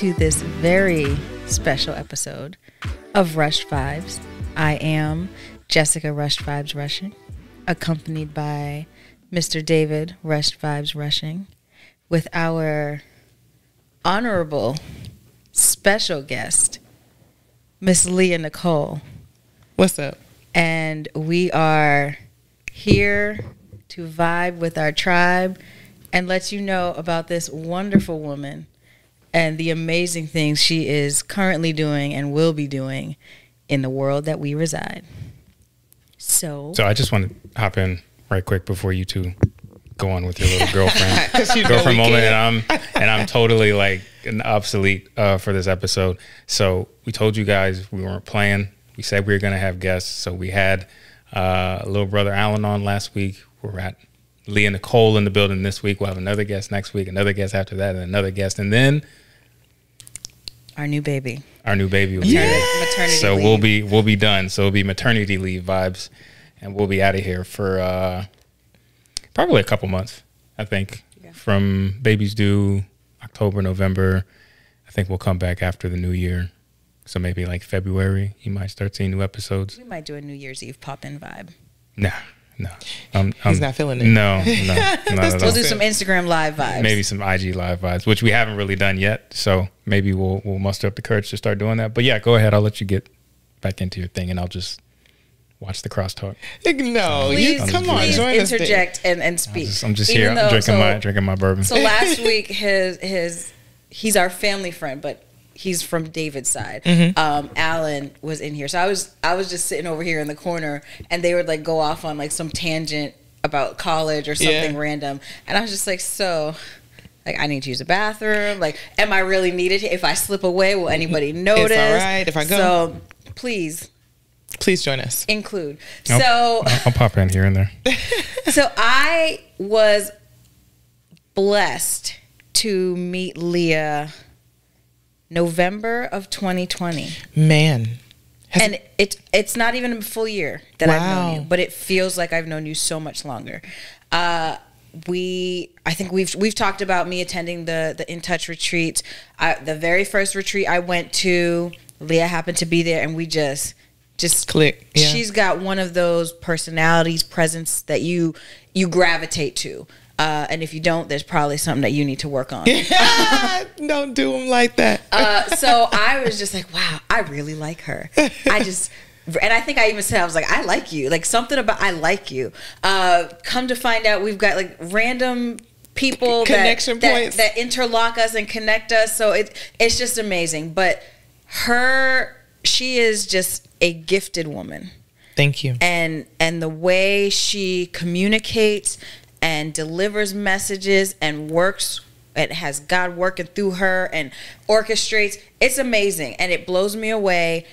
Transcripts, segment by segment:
to this very special episode of Rush'd Vibes. I am Jessica Rush'd Vibes Rushing, accompanied by Mr. David Rush'd Vibes Rushing, with our honorable special guest, Miss Leah Nicole. What's up? And we are here to vibe with our tribe and let you know about this wonderful woman and the amazing things she is currently doing and will be doing in the world that we reside. So, So I just want to hop in right quick before you two go on with your little girlfriend you know girlfriend moment, and I'm and I'm totally like an obsolete uh, for this episode. So we told you guys we weren't playing. We said we were going to have guests. So we had uh, little brother Alan on last week. We're at Leah Nicole in the building this week. We'll have another guest next week, another guest after that, and another guest, and then our new baby. our new baby will Yeah. Maternity So leave. we'll be we'll be done. So it'll be maternity leave vibes, and we'll be out of here for uh, probably a couple months. I think Yeah. from babies due October November. I think we'll come back after the new year. So maybe like February, you might start seeing new episodes. We might do a New Year's Eve pop in vibe. Nah, no, I'm, He's not feeling it. No, no, not We'll all. do some Instagram live vibes. Maybe some IG live vibes, which we haven't really done yet. So maybe we'll we'll muster up the courage to start doing that. But yeah, go ahead. I'll let you get back into your thing, and I'll just watch the crosstalk. No, Please, you come on, please join us. there. interject and, and I'm speak. just, I'm just here. though- I'm drinking so- my drinking my bourbon. So last week, his his he's our family friend, but he's from David's side. Mm-hmm. Um, Alan was in here, so I was I was just sitting over here in the corner, and they would like go off on like some tangent about college or something Yeah. random, and I was just like, so. Like I need to use a bathroom. Like, am I really needed? If I slip away, will anybody notice? it's all right if I go. So please Please join us. include. I'll- So I'll, I'll pop in here and there. so I was blessed to meet Leah November of 2020. Man, Has and it it's not even a full year that I've known you, but it feels like I've known you so much longer. Uh we I think we've we've talked about me attending the the InTouch retreat. I, the very first retreat I went to, Leah happened to be there and we just just Click, yeah. She's got one of those personalities, presence that you you gravitate to. Uh, and if you don't, there's probably something that you need to work on. don't do them like that. Uh, so I was just like, wow, I really like her. I just, and I think I even said, I was like, I like you. Like something about, I like you. Uh, come to find out, we've got like random people Connection that, points. that interlock us and connect us. So it, it's just amazing. But her, she is just a gifted woman Thank you. and and the way she communicates and delivers messages and works it has God working through her and orchestrates it's amazing and it blows me away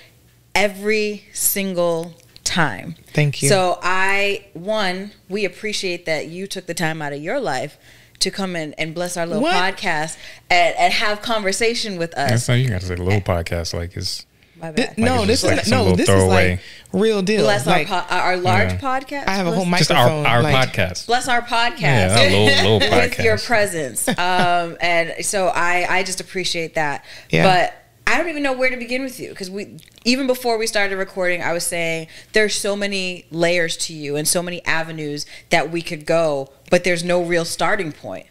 every single time Thank you. so I one we appreciate that you took the time out of your life to come in and bless our little What? podcast and, and have conversation with us That's not you got to say little eh. podcast like it's my Th- bad. no, it's this just like is no, this is like real deal. bless like, our po- our large Yeah. podcast I have a whole Bless- just our microphone. our like, podcast. bless our podcast Yeah, our little- little with your presence um and so i i just appreciate that Yeah. but i don't even know where to begin with you because we even before we started recording i was saying there's so many layers to you and so many avenues that we could go but there's no real starting point. point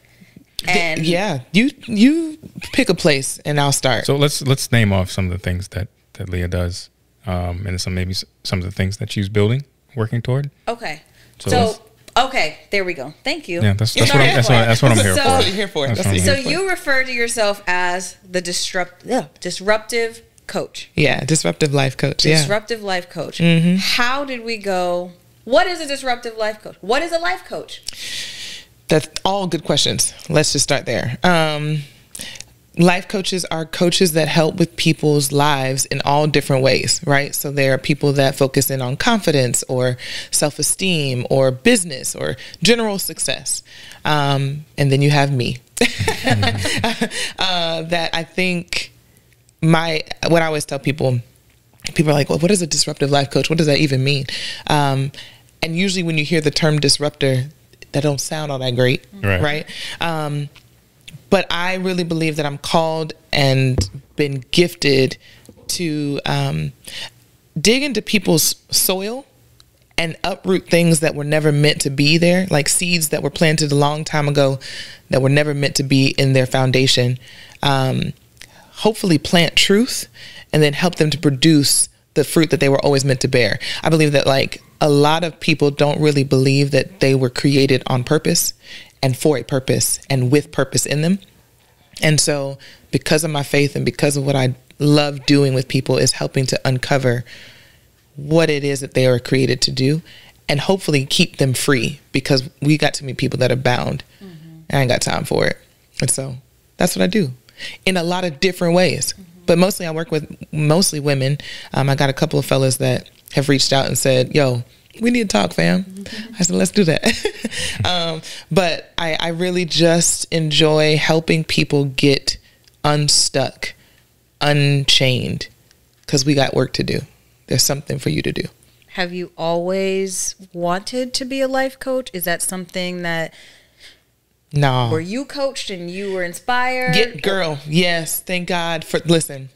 and Yeah, you you pick a place and I'll start. So let's let's name off some of the things that that Leah does, um, and some maybe some of the things that she's building, working toward. okay So so, okay there we go thank you Yeah, that's that's what I'm, that's what that's what I'm here So- for. That's what you're here for. That's That's what I'm so here for. you refer to yourself as the disrupt yeah, disruptive coach yeah, disruptive life coach. Yeah, disruptive life coach. Mm-hmm. How did we go? What is a disruptive life coach? What is a life coach? that's all good questions. Let's just start there. Um, life coaches are coaches that help with people's lives in all different ways, right? So there are people that focus in on confidence or self esteem or business or general success. Um, and then you have me. uh, that I think my, what I always tell people, people are like, well, what is a disruptive life coach? What does that even mean? Um, and usually when you hear the term disruptor, that don't sound all that great, Right. right? Um, but I really believe that I'm called and been gifted to um, dig into people's soil and uproot things that were never meant to be there, like seeds that were planted a long time ago that were never meant to be in their foundation. Um, hopefully, plant truth and then help them to produce the fruit that they were always meant to bear. I believe that, like, a lot of people don't really believe that they were created on purpose and for a purpose and with purpose in them. And so, because of my faith and because of what I love doing with people, is helping to uncover what it is that they are created to do and hopefully keep them free because we got to meet people that are bound. I ain't got time for it. And so, that's what I do in a lot of different ways. But mostly, I work with mostly women. Um, I got a couple of fellas that have reached out and said, Yo, we need to talk, fam. I said, let's do that. um, but I, I really just enjoy helping people get unstuck, unchained, because we got work to do. There's something for you to do. Have you always wanted to be a life coach? Is that something that No. were you coached and you were inspired? Get girl. Yes. Thank God for listen.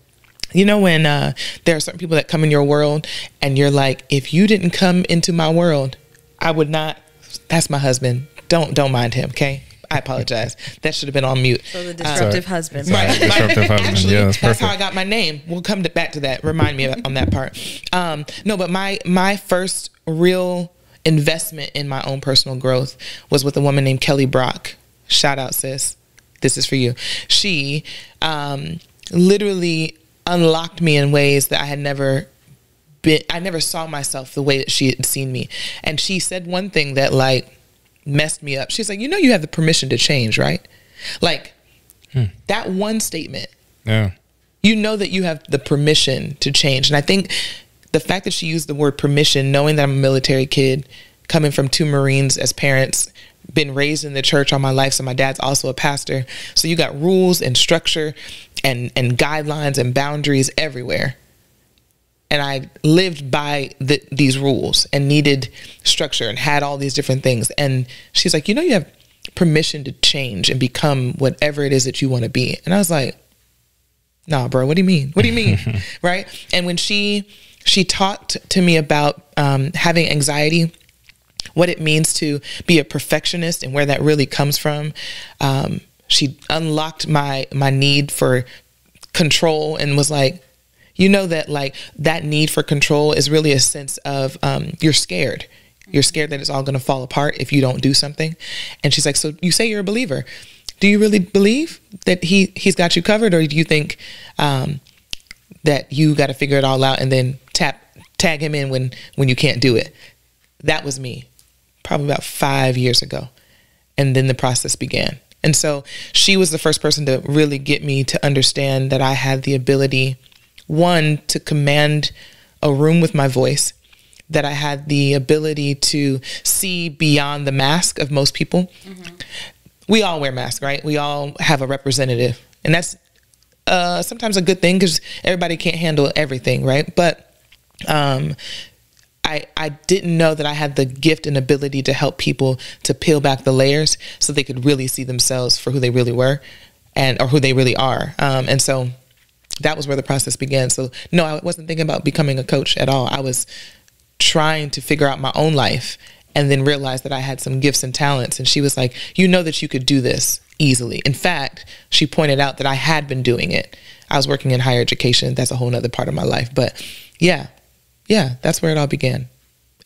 You know when uh, there are certain people that come in your world and you're like, if you didn't come into my world, I would not. That's my husband. Don't don't mind him. Okay. I apologize. That should have been on mute. So the disruptive Sorry. husband. Sorry. Right. Disruptive husband. Actually, Yeah, that's that's how I got my name. We'll come to, back to that. Remind me on that part. Um, no, but my my first real investment in my own personal growth was with a woman named Kelly Brock. Shout out, sis. This is for you. She um, literally unlocked me in ways that I had never been. I never saw myself the way that she had seen me. And she said one thing that like messed me up. She's like, you know, you have the permission to change, right? Like hmm. that one statement Yeah. you know that you have the permission to change. And I think the fact that she used the word permission, knowing that I'm a military kid, coming from two Marines as parents, been raised in the church all my life, so my dad's also a pastor. So you got rules and structure and and guidelines and boundaries everywhere. And I lived by the, these rules and needed structure and had all these different things. And she's like, you know, you have permission to change and become whatever it is that you want to be. And I was like, nah, bro, what do you mean? What do you mean? right. And when she, she talked to me about um, having anxiety, what it means to be a perfectionist and where that really comes from. Um, she unlocked my, my need for control and was like, you know that like that need for control is really a sense of um, you're scared. You're scared that it's all going to fall apart if you don't do something. And she's like so you say you're a believer. Do you really believe that he he's got you covered or do you think um, that you got to figure it all out and then tap tag him in when when you can't do it? That was me probably about five years ago. And then the process began. And so she was the first person to really get me to understand that i had the ability one to command a room with my voice that i had the ability to see beyond the mask of most people. We all wear masks right? We all have a representative. And that's uh, sometimes a good thing because everybody can't handle everything right? But um, I, I didn't know that I had the gift and ability to help people to peel back the layers so they could really see themselves for who they really were and or who they really are. Um, and so that was where the process began. So no, I wasn't thinking about becoming a coach at all. I was trying to figure out my own life and then realized that I had some gifts and talents. And she was like, You know that you could do this easily. In fact, she pointed out that I had been doing it. I was working in higher education. That's a whole nother part of my life. But yeah, yeah, that's where it all began.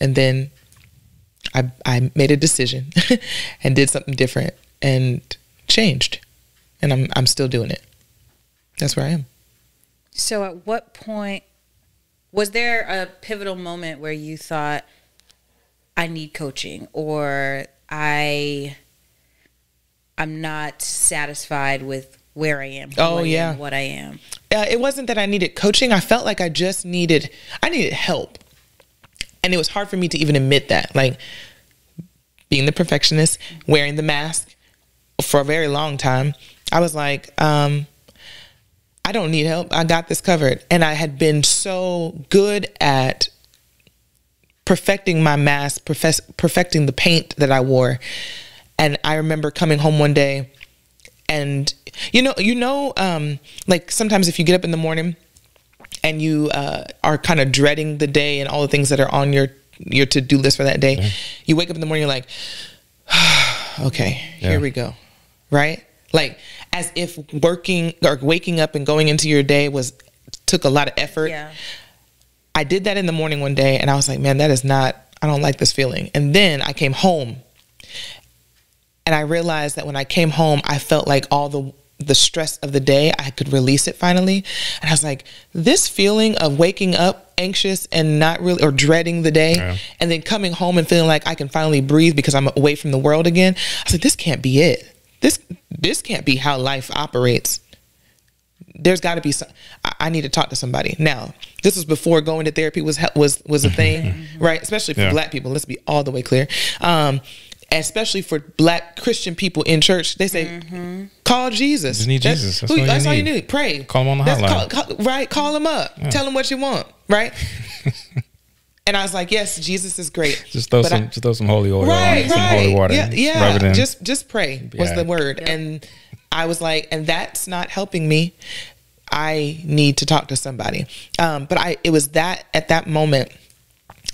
And then I, I made a decision and did something different and changed. And I'm, I'm still doing it. That's where I am. So at what point was there a pivotal moment where you thought I need coaching or I I'm not satisfied with where I am, Oh, I am, yeah. what I am. Uh, it wasn't that I needed coaching. I felt like I just needed I needed help, and it was hard for me to even admit that. Like being the perfectionist, wearing the mask for a very long time, I was like, um, I don't need help. I got this covered, and I had been so good at perfecting my mask, perfecting the paint that I wore, And I remember coming home one day and you know, you know, um, like sometimes if you get up in the morning and you uh, are kind of dreading the day and all the things that are on your your to do list for that day, you wake up in the morning, you're like, okay, Yeah. here we go, right? Like as if working or waking up and going into your day was took a lot of effort. Yeah. I did that in the morning one day and I was like, man, that is not, I don't like this feeling. And then I came home and I realized that when I came home, I felt like all the, the stress of the day, I could release it finally. And I was like, this feeling of waking up anxious and not really, or dreading the day, Yeah. and then coming home and feeling like I can finally breathe because I'm away from the world again. I was like, this can't be it. This, this can't be how life operates there's got to be some I, I need to talk to somebody now this was before going to therapy was was was a thing right especially for Yeah. black people let's be all the way clear um especially for black christian people in church they say call jesus Just need That's- Jesus. That's who- all you that's all you need. need pray Call him on the That's- hotline. call- call- right call him up tell him what you want right and i was like yes jesus is great Just throw But I- some, just throw some holy oil on right, some holy water. Yeah, Rub yeah. it in. Just just pray was Yeah. the word, and I was like, and that's not helping me. I need to talk to somebody. Um, but I, it was that at that moment.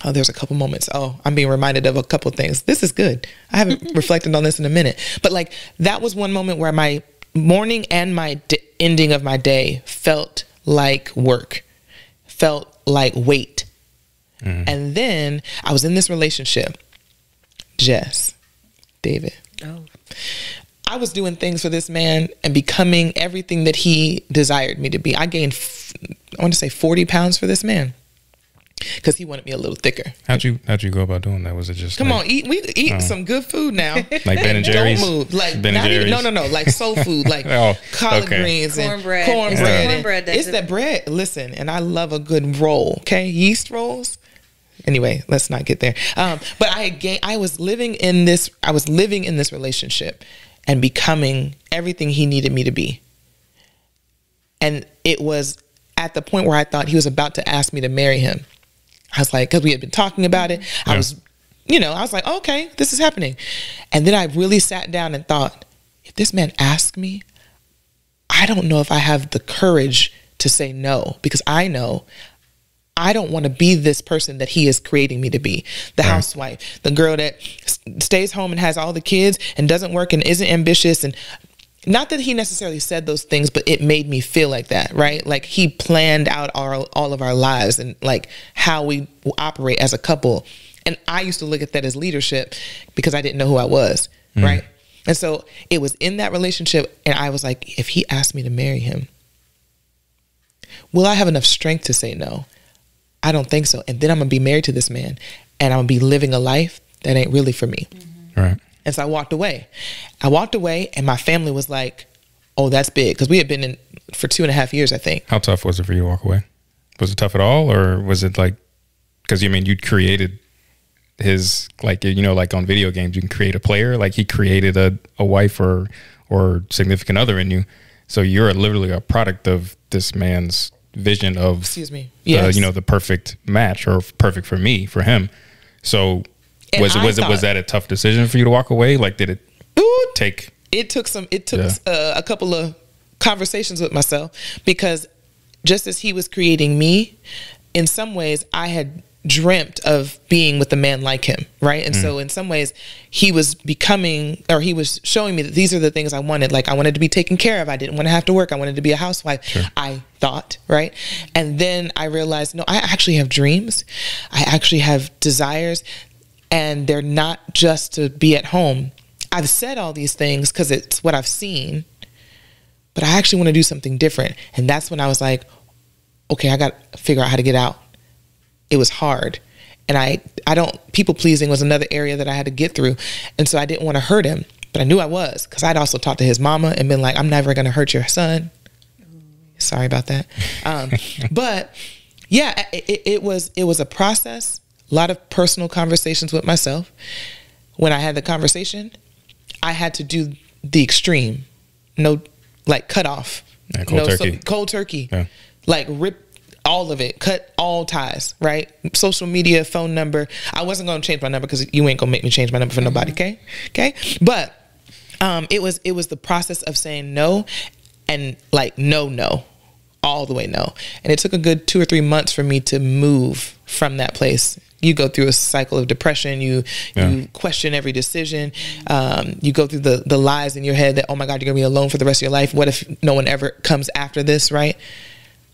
Oh, there's a couple moments. Oh, I'm being reminded of a couple things. This is good. I haven't reflected on this in a minute, but like that was one moment where my morning and my d- ending of my day felt like work, felt like weight. Mm-hmm. And then I was in this relationship, Jess, David. Oh. I was doing things for this man and becoming everything that he desired me to be. I gained, f- I want to say 40 pounds for this man because he wanted me a little thicker. How'd you how'd you go about doing that? Was it just Come like, on, eat. We eat some good food now. Like Ben and Jerry's? Don't move. Like Ben and not even, no, no, no. Like soul food, like Oh, collard okay. greens and Cornbread. cornbread. It's and- cornbread It's it. that bread. Listen, and I love a good roll. Okay, yeast rolls. Anyway, let's not get there. Um, but I again, I was living in this. I was living in this relationship and becoming everything he needed me to be. And it was at the point where I thought he was about to ask me to marry him. I was like, because we had been talking about it. I was, you know, I was like, okay, this is happening. And then I really sat down and thought, if this man asked me, I don't know if I have the courage to say no because I know I don't want to be this person that he is creating me to be the housewife, the girl that stays home and has all the kids and doesn't work and isn't ambitious. And not that he necessarily said those things, but it made me feel like that, right? Like he planned out our, all of our lives and like how we operate as a couple. And I used to look at that as leadership because I didn't know who I was, mm. right? And so it was in that relationship, and I was like, if he asked me to marry him, will I have enough strength to say no? I don't think so. And then I'm gonna be married to this man, and I'm gonna be living a life that ain't really for me. Right. And so I walked away. I walked away, and my family was like, "Oh, that's big," because we had been in for two and a half years, I think. How tough was it for you to walk away? Was it tough at all, or was it like because you mean you'd created his like you know like on video games you can create a player like he created a, a wife or or significant other in you, so you're literally a product of this man's vision of Excuse me. yeah you know the perfect match or perfect for me for him. So And was it was it was that a tough decision for you to walk away? Like did it Ooh, take? it took some it took Yeah. uh, a couple of conversations with myself because just as he was creating me in some ways i had dreamt of being with a man like him right? And so in some ways he was becoming or he was showing me that these are the things i wanted. Like i wanted to be taken care of. I didn't want to have to work. I wanted to be a housewife. I thought right? And then i realized no i actually have dreams. I actually have desires and they're not just to be at home I've said all these things because it's what I've seen, but I actually want to do something different. And that's when I was like, okay, I got to figure out how to get out. It was hard. And I, I don't, people pleasing was another area that I had to get through. And so I didn't want to hurt him, but I knew I was because I'd also talked to his mama and been like, I'm never going to hurt your son. Sorry about that. Um, but yeah, it, it, it was, it was a process, a lot of personal conversations with myself. When I had the conversation, I had to do the extreme, no, like cut off, Yeah, cold no, turkey. cold turkey, Yeah. like rip all of it. Cut all ties, right? Social media, phone number. I wasn't going to change my number because you ain't gonna make me change my number for nobody. Okay, okay. But um, it was it was the process of saying no, and like no, no, all the way no. And it took a good two or three months for me to move from that place. You go through a cycle of depression. You Yeah. you question every decision. Um, you go through the the lies in your head that oh my god you're gonna be alone for the rest of your life. What if no one ever comes after this, right?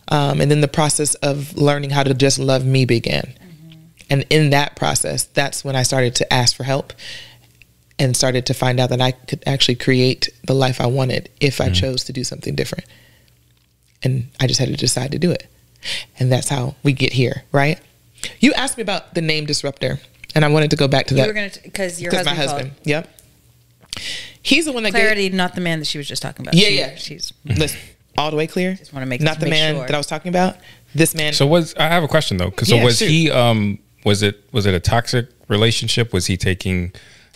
Um, and then the process of learning how to just love me began. And in that process, that's when I started to ask for help and started to find out that I could actually create the life I wanted if I chose to do something different. And I just had to decide to do it. And that's how we get here, right? You asked me about the name disruptor, and I wanted to go back to You that were gonna because your because husband, my husband. Yep. He's the one that Called. gave, Clarity, not the man that she was just talking about. Yeah, She- yeah. She's Listen, all the way clear. Just wanna make- sure, not the make man sure. that I was talking about. This man. So was I have a question though? 'Cause so Yeah, was shoot. he um was it was it a toxic relationship? Was he taking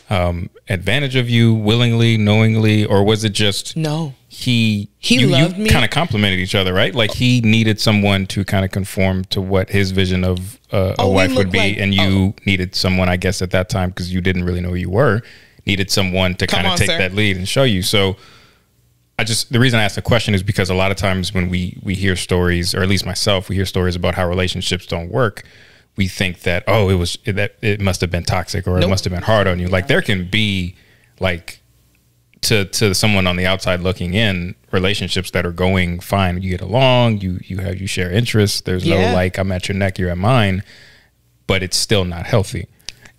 um advantage of you willingly, knowingly, or was it just no. He He you, loved me. kind of complimented each other, right? Like he needed someone to kind of conform to what his vision of uh, a Oh, wife would be, like- and you needed someone, I guess, at that time because you didn't really know who you were, needed someone to kind of take sir. that lead and show you. So. I just the reason I asked the question is because a lot of times when we we hear stories, or at least myself, we hear stories about how relationships don't work. We think that oh, it was that it must have been toxic or it must have been hard on you. Like there can be like to to someone on the outside looking in relationships that are going fine. You get along, you you have you share interests. There's Yeah. no like I'm at your neck, you're at mine, but it's still not healthy.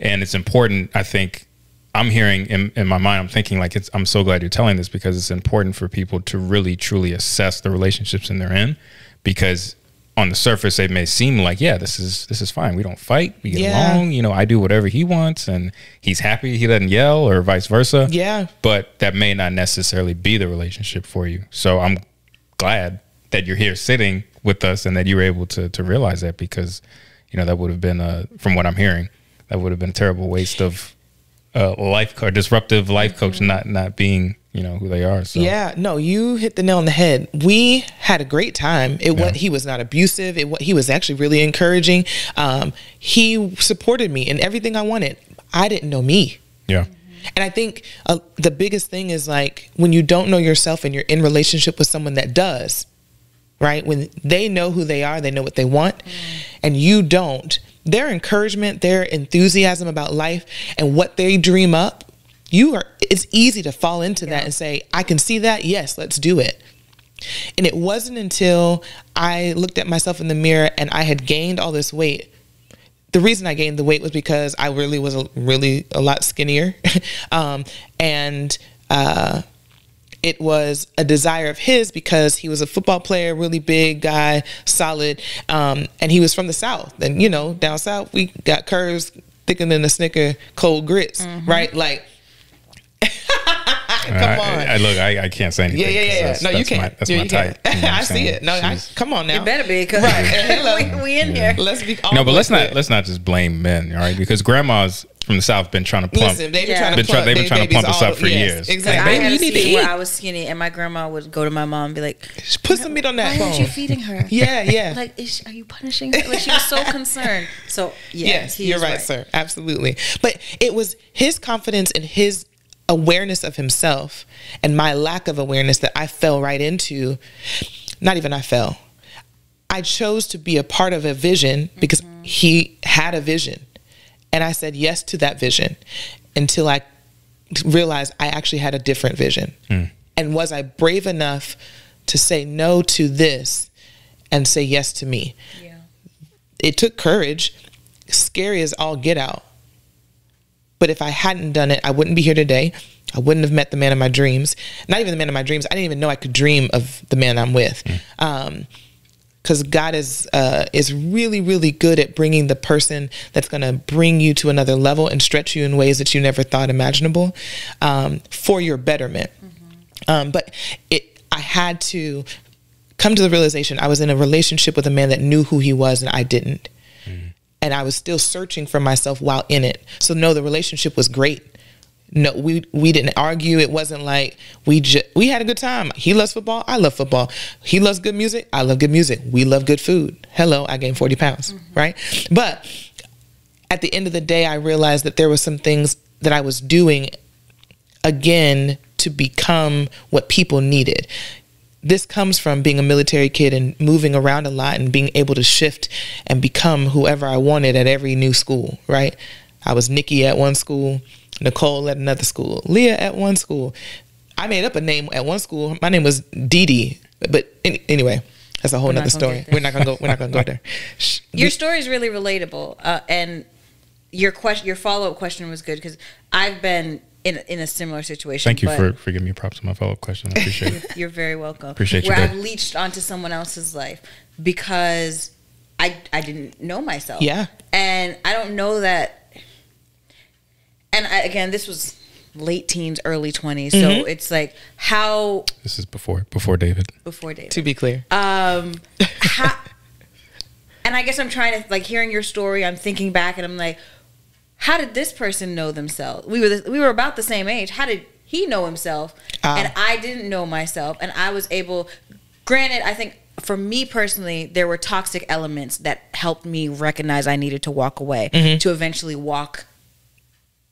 And it's important, I think. I'm hearing in, in my mind, I'm thinking like it's. I'm so glad you're telling this because it's important for people to really truly assess the relationships in they're in, because on the surface it may seem like yeah this is this is fine we don't fight we get Yeah. along you know I do whatever he wants and he's happy he doesn't yell or vice versa Yeah. but that may not necessarily be the relationship for you. So I'm glad that you're here sitting with us and that you were able to to realize that because you know that would have been a from what I'm hearing that would have been a terrible waste of a life or disruptive life coach mm-hmm. not not being you know who they are. So Yeah, no, you hit the nail on the head. We had a great time. It was he was not abusive. It he was actually really encouraging. Um, he supported me in everything I wanted. I didn't know me. yeah And I think uh, the biggest thing is like when you don't know yourself and you're in relationship with someone that does, right? When they know who they are, they know what they want, and you don't. Their encouragement, their enthusiasm about life, and what they dream up, you are. It's easy to fall into that and say, "I can see that. Yes, let's do it." And it wasn't until I looked at myself in the mirror and I had gained all this weight the reason I gained the weight was because I really was a, really a lot skinnier, um, and uh, it was a desire of his because he was a football player, really big guy, solid, um, and he was from the south. And you know, down south we got curves thicker than a Snicker, cold grits, right? Like, come I, on. I, I look I, I can't say anything. yeah, yeah, 'cause yeah, yeah. No, you can't. that's Yeah, my you type. You know I'm see it. No, I, come on now. it better be because Right. Hello. we, we in here. Let's be no, but let's not clear. let's not just blame men, all right? Because grandmas from the south been trying to plump. Listen, they've been Yeah. trying to Been try- plump they've been trying to pump us up for yes, years. Exactly. I Baby, had you need to season where eat. I was skinny, and my grandma would go to my mom and be like, Just put some meat on that "Why aren't you feeding her? Yeah, yeah. Like, is she, are you punishing her? Like, she was so concerned. So, yeah, yes, you're is right, sir. Absolutely. But it was his confidence and his awareness of himself and my lack of awareness that I fell right into. Not even I fell. I chose to be a part of a vision because mm-hmm. he had a vision. And I said yes to that vision until I realized I actually had a different vision. Mm. And was I brave enough to say no to this and say yes to me? Yeah. it took courage, scary as all get out. But if I hadn't done it, I wouldn't be here today. I wouldn't have met the man of my dreams. Not even the man of my dreams. I didn't even know I could dream of the man I'm with. Um, because God is uh, is really really good at bringing the person that's going to bring you to another level and stretch you in ways that you never thought imaginable um, for your betterment. Um, but it I had to come to the realization I was in a relationship with a man that knew who he was and I didn't, and I was still searching for myself while in it. So no, the relationship was great. No, we we didn't argue. It wasn't like we just we had a good time. He loves football. I love football. He loves good music. I love good music. We love good food. Hello, I gained forty pounds, mm-hmm. right? But at the end of the day, I realized that there were some things that I was doing again to become what people needed. This comes from being a military kid and moving around a lot and being able to shift and become whoever I wanted at every new school, right? I was Nikki at one school, Nicole at another school, Leah at one school. I made up a name at one school. My name was Dee Dee. But any, anyway, that's a whole We're not nother gonna story. We're not gonna go. We're not gonna go there. Your story is really relatable, uh, and your question, your follow up question was good because I've been in in a similar situation. Thank you but for, for giving me props on my follow up question. I appreciate it. You're very welcome. Appreciate you, Where I've leeched onto someone else's life because I I didn't know myself. Yeah. and I don't know that. And I, again, this was late teens, early 20s, so Mm-hmm. it's like how This is before before David. before dating. To be clear, Um, how, and I guess I'm trying to like hearing your story. I'm thinking back, and I'm like, how did this person know themselves? We were the, we were about the same age. How did he know himself? Ah. and I didn't know myself, and I was able. Granted, I think for me personally, there were toxic elements that helped me recognize I needed to walk away Mm-hmm. to eventually walk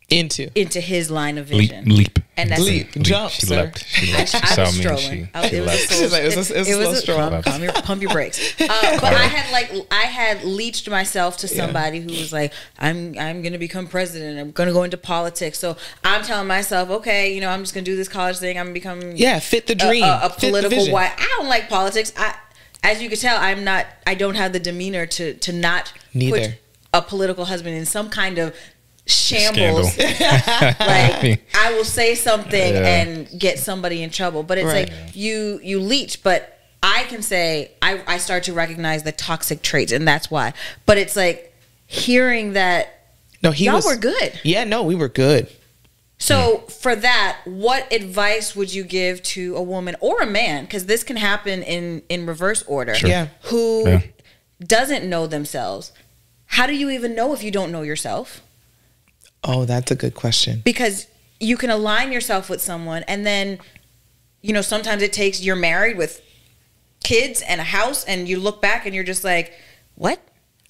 into into his line of Leap vision. leap. And that's Leap. Jump, She sir. leapt. She I, leapt. She I was me. strolling. She, I- she it was a leapt. slow, She's like, it was a- it was a slow stroll. Pump, pump your, pump your brakes. Uh, but I had like I had leeched myself to somebody who was like, I'm I'm gonna become president. I'm gonna go into politics. So I'm telling myself, okay, you know, I'm just gonna do this college thing. I'm gonna become yeah, fit the dream, a, a fit the political vision. white. I don't like politics. I, as you can tell, I'm not. I don't have the demeanor to to not Neither. put a political husband in some kind of shambles. Like I will say something Yeah. and get somebody in trouble. But it's Right. like you you leech, but I can say I, I start to recognize the toxic traits and that's why. But it's like hearing that No, he y'all was. were good. Yeah, no, we were good. So for that, what advice would you give to a woman or a man? Because this can happen in in reverse order. Sure. Yeah. Who Yeah. doesn't know themselves? How do you even know if you don't know yourself? Oh, that's a good question. because you can align yourself with someone and then you know sometimes it takes you're married with kids and a house and you look back and you're just like what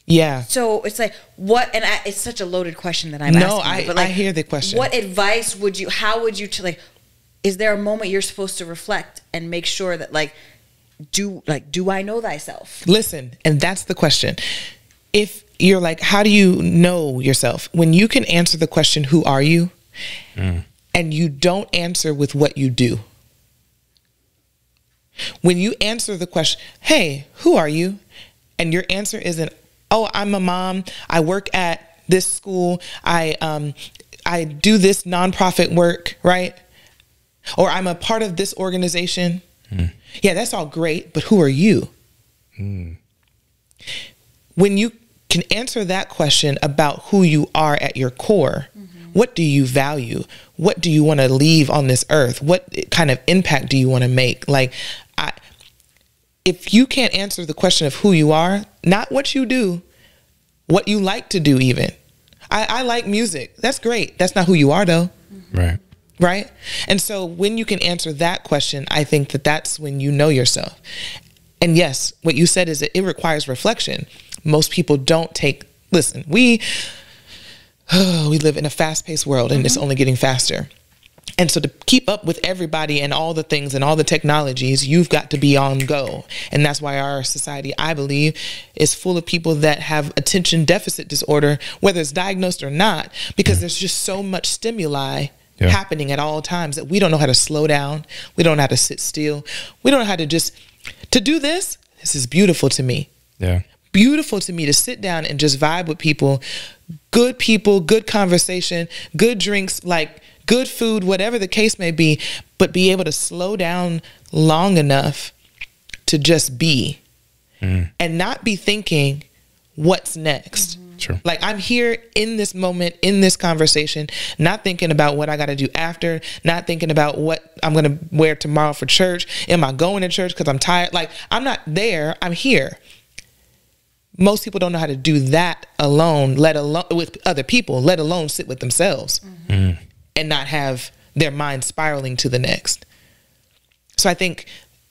Yeah. so it's like what and I, it's such a loaded question that i'm No, asking you, I- but like, I hear the question. what advice would you how would you to like is there a moment you're supposed to reflect and make sure that like do like do i know thyself Listen, and that's the question. If you're like, how do you know yourself? When you can answer the question, who are you? Mm. And you don't answer with what you do. When you answer the question, hey, who are you? And your answer isn't, oh, I'm a mom. I work at this school. I um I do this nonprofit work, right? Or I'm a part of this organization. Hmm. Yeah, that's all great, but who are you? Hmm. when you can answer that question about who you are at your core, mm-hmm. what do you value? What do you want to leave on this earth? What kind of impact do you want to make? Like, I, if you can't answer the question of who you are, not what you do, what you like to do, even. I, I like music. That's great. That's not who you are, though mm-hmm. Right. right? And so when you can answer that question, I think that that's when you know yourself. And yes, what you said is that it requires reflection. Most people don't take listen, we we live in a fast-paced world and it's mm-hmm. only getting faster. And so to keep up with everybody and all the things and all the technologies, you've got to be on go. And that's why our society, I believe, is full of people that have attention deficit disorder, whether it's diagnosed or not, because mm. there's just so much stimuli Yeah. happening at all times that we don't know how to slow down. We don't know how to sit still. We don't know how to just to do this. This is beautiful to me Yeah. Beautiful to me to sit down and just vibe with people, good people, good conversation, good drinks, like good food, whatever the case may be, but be able to slow down long enough to just be mm. and not be thinking, what's next? Mm-hmm. Sure. Like I'm here in this moment, in this conversation, not thinking about what I got to do after, not thinking about what I'm going to wear tomorrow for church. Am I going to church because I'm tired? Like I'm not there. I'm here. Most people don't know how to do that alone, let alone with other people, let alone sit with themselves. Mm. and not have their mind spiraling to the next. So I think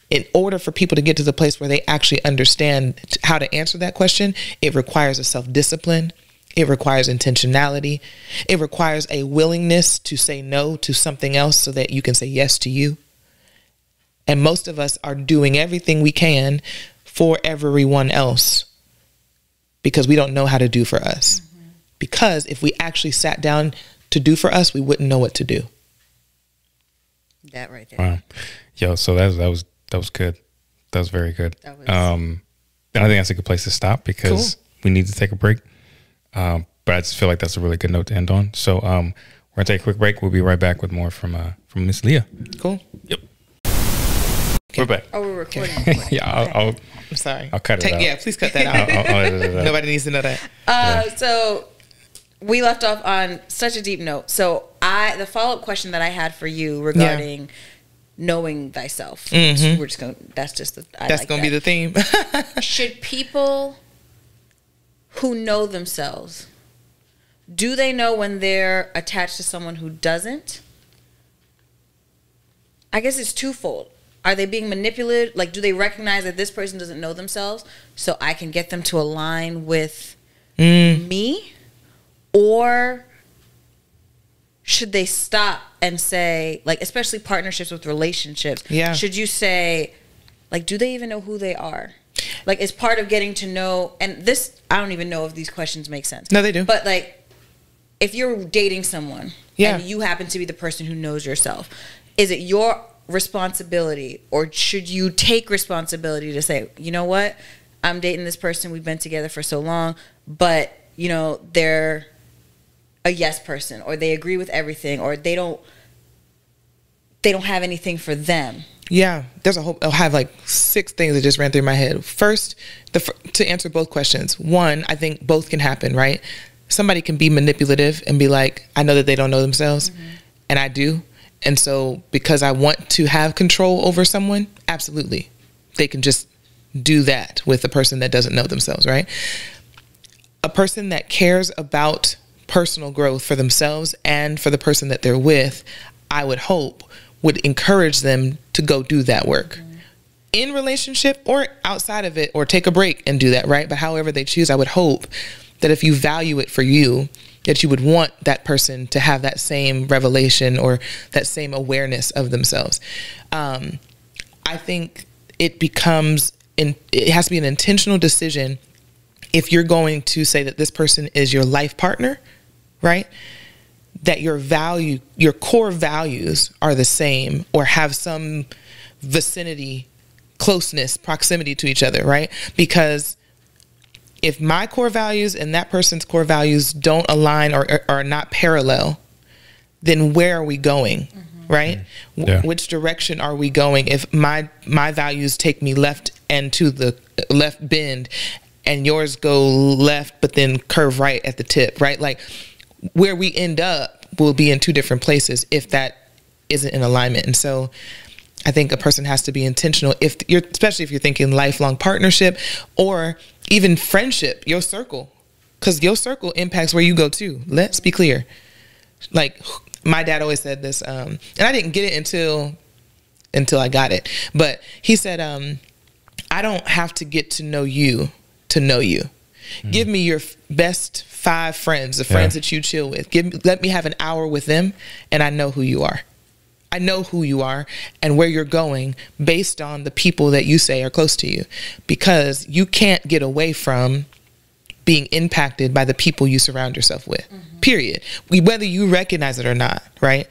in order for people to get to the place where they actually understand how to answer that question, it requires a self discipline. It requires intentionality. It requires a willingness to say no to something else so that you can say yes to you. And most of us are doing everything we can for everyone else because we don't know how to do for us. Mm-hmm. Because if we actually sat down to do for us, we wouldn't know what to do. That right there. Wow. Yo, so that was, that was that was good. That was very good. Was... Um, and I think that's a good place to stop because cool. we need to take a break. Um, but I just feel like that's a really good note to end on. So um, we're gonna take a quick break. We'll be right back with more from uh, from Miss Leah. Cool. Yep. Okay. We're back. Oh, we're recording. yeah, I'll, I'll, I'm sorry. I'll cut it out. Yeah, please cut that out. I'll, I'll Nobody needs to know that. Uh, yeah. So we left off on such a deep note. So I, the follow up question that I had for you regarding. Yeah knowing thyself. Mm-hmm. We're just going. That's just the. I that's like going to that. be the theme. Should people who know themselves do they know when they're attached to someone who doesn't? I guess it's twofold. Are they being manipulated? Like, do they recognize that this person doesn't know themselves, so I can get them to align with mm. me, or should they stop and say like especially partnerships with relationships yeah should you say like do they even know who they are like as part of getting to know and this i don't even know if these questions make sense no they do but like if you're dating someone yeah. and you happen to be the person who knows yourself is it your responsibility or should you take responsibility to say you know what? I'm dating this person. We've been together for so long but you know they're a yes person or they agree with everything or they don't they don't have anything for them. Yeah there's a whole i'll have like six things that just ran through my head. First the to answer both questions. One i think both can happen right? Somebody can be manipulative and be like i know that they don't know themselves mm-hmm. and i do and so because i want to have control over someone absolutely they can just do that with a person that doesn't know themselves right a person that cares about personal growth for themselves and for the person that they're with, I would hope would encourage them to go do that work. Mm-hmm. In relationship or outside of it or take a break and do that, right? But however they choose, I would hope that if you value it for you, that you would want that person to have that same revelation or that same awareness of themselves. Um, I think it becomes in, it has to be an intentional decision if you're going to say that this person is your life partner right? That your value, your core values are the same or have some vicinity, closeness, proximity to each other, right? Because if my core values and that person's core values don't align or, or are not parallel, then where are we going? Mm-hmm. Right? Yeah. W- which direction are we going if my my values take me left and to the left bend and yours go left but then curve right at the tip, right? Like where we end up will be in two different places if that isn't in alignment. And so I think a person has to be intentional if you're especially if you're thinking lifelong partnership or even friendship, your circle. Cuz your circle impacts where you go too. Let's be clear. Like my dad always said this um, and I didn't get it until until I got it. But he said um, I don't have to get to know you to know you. Mm. Give me your best five friends, the friends yeah. that you chill with. Give me, let me have an hour with them, and I know who you are. I know who you are and where you're going based on the people that you say are close to you, because you can't get away from being impacted by the people you surround yourself with. Mm-hmm. Period. Whether you recognize it or not, right?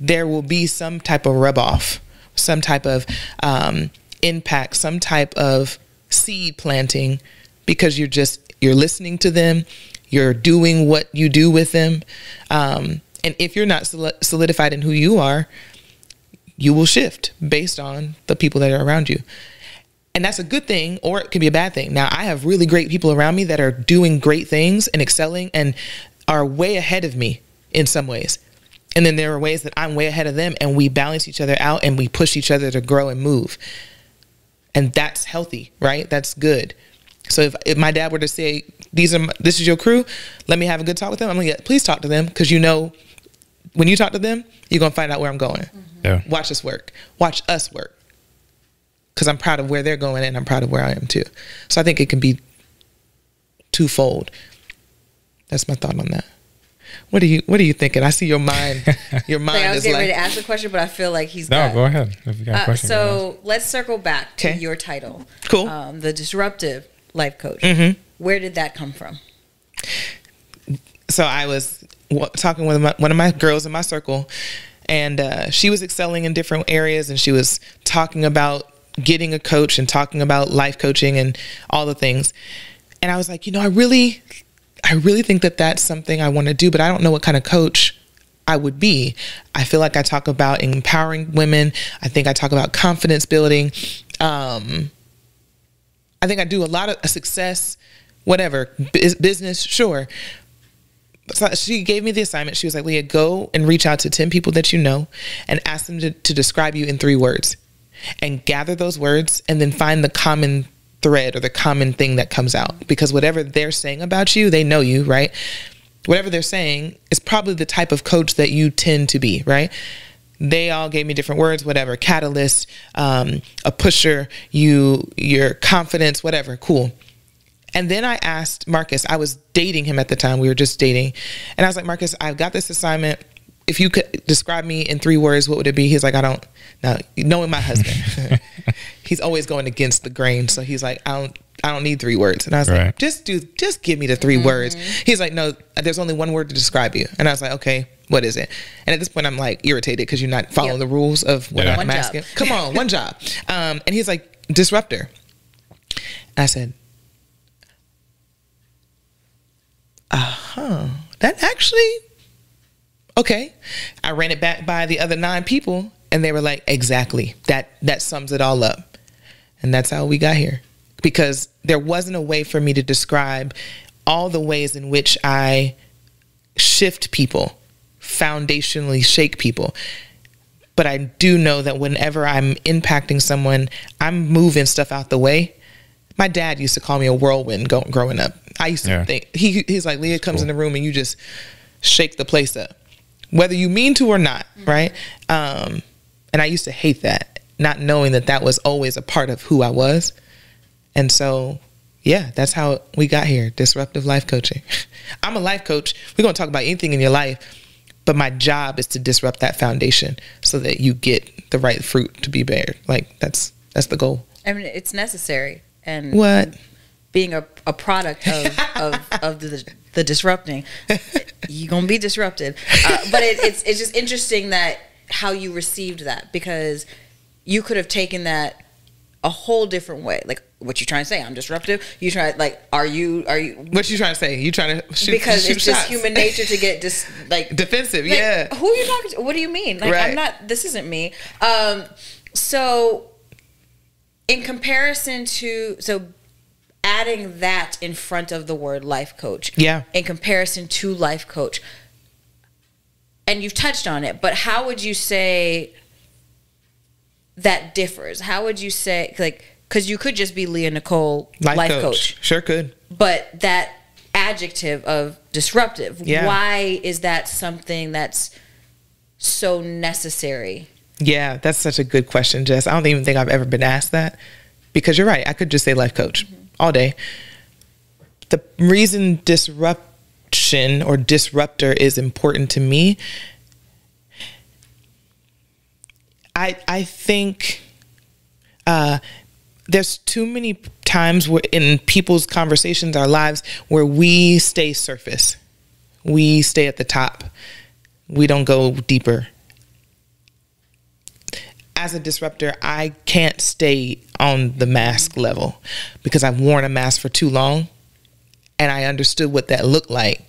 There will be some type of rub off, some type of um, impact, some type of seed planting because you're just you're listening to them you're doing what you do with them. Um, and if you're not solidified in who you are, you will shift based on the people that are around you. And that's a good thing, or it can be a bad thing. Now, I have really great people around me that are doing great things and excelling and are way ahead of me in some ways. And then there are ways that I'm way ahead of them, and we balance each other out and we push each other to grow and move. And that's healthy, right? That's good. So if, if my dad were to say, "These are my, this is your crew," let me have a good talk with them. I'm yeah, please talk to them because you know when you talk to them, you're gonna find out where I'm going. Yeah. Watch us work. Watch us work. Because I'm proud of where they're going and I'm proud of where I am too. So I think it can be twofold. That's my thought on that. What are you What are you thinking? I see your mind. Your mind Like I was is getting like ready to ask a question, but I feel like he's No, got- go ahead. If you got a Uh, question. so let's circle back to Okay. your title. Cool. Um, the disruptive life coach. Mm-hmm. Where did that come from? so I was w- talking with my, one of my girls in my circle, and uh, she was excelling in different areas, and she was talking about getting a coach and talking about life coaching and all the things. And I was like, you know, I really, I really think that that's something I want to do, but I don't know what kind of coach I would be. I feel like I talk about empowering women. I think I talk about confidence building. Um, I think I do a lot of success, whatever, bus- business, sure. So she gave me the assignment. She was like, Leah, go and reach out to 10 people that you know and ask them to, to describe you in three words and gather those words and then find the common thread or the common thing that comes out because whatever they're saying about you, they know you, right? Whatever they're saying is probably the type of coach that you tend to be, right? They all gave me different words, whatever, catalyst, um, a pusher, you, your confidence, whatever, cool. And then I asked Marcus, I was dating him at the time, we were just dating. And I was like, Marcus, I've got this assignment. If you could describe me in three words, what would it be? He's like, I don't, now, knowing my husband, he's always going against the grain. So he's like, I don't, I don't need three words. And I was Right. like, just do, just give me the 3 words. He's like, no, there's only one word to describe you. And I was like, okay, what is it? And at this point, I'm like irritated because you're not following Yep. the rules of what Yeah. I'm One job. asking. Come on, one job. Um, and he's like, disruptor. I said, uh-huh. That actually okay. I ran it back by the other nine people and they were like exactly. That that sums it all up. And that's how we got here. Because there wasn't a way for me to describe all the ways in which i shift people foundationally shake people. But i do know that whenever i'm impacting someone i'm moving stuff out the way. My dad used to call me a whirlwind growing up i used to Yeah. think he, he's like leah comes in the room and you just shake the place up. Whether you mean to or not right? Um, and i used to hate that not knowing that that was always a part of who i was. And so yeah that's how we got here disruptive life coaching. I'm a life coach. We're going to talk about anything in your life but my job is to disrupt that foundation so that you get the right fruit to be bared. Like that's that's the goal. I mean, it's necessary. And what being a, a product of, of, of the, the disrupting, you're going to be disrupted. Uh, but it, it's, it's just interesting that how you received that because you could have taken that a whole different way. Like, what you trying to say? I'm disruptive. You try like, are you, are you, what you trying to say you trying to shoot because shoot it's just human nature to get just like defensive Like, yeah Who are you talking to? What do you mean? Like, Right. I'm not. This isn't me. Um, so, in comparison to so adding that in front of the word life coach, Yeah. in comparison to life coach, and you've touched on it, but how would you say that differs? How would you say like because you could just be Leah Nicole life, coach sure could but that adjective of disruptive Yeah. why is that something that's so necessary Yeah, that's such a good question, Jess. I don't even think I've ever been asked that because you're right. I could just say life coach all day. The reason disruption or disruptor is important to me, I I think uh, there's too many times where in people's conversations, our lives, where we stay surface, we stay at the top, we don't go deeper. As a disruptor, I can't stay on the mask level because I've worn a mask for too long and I understood what that looked like.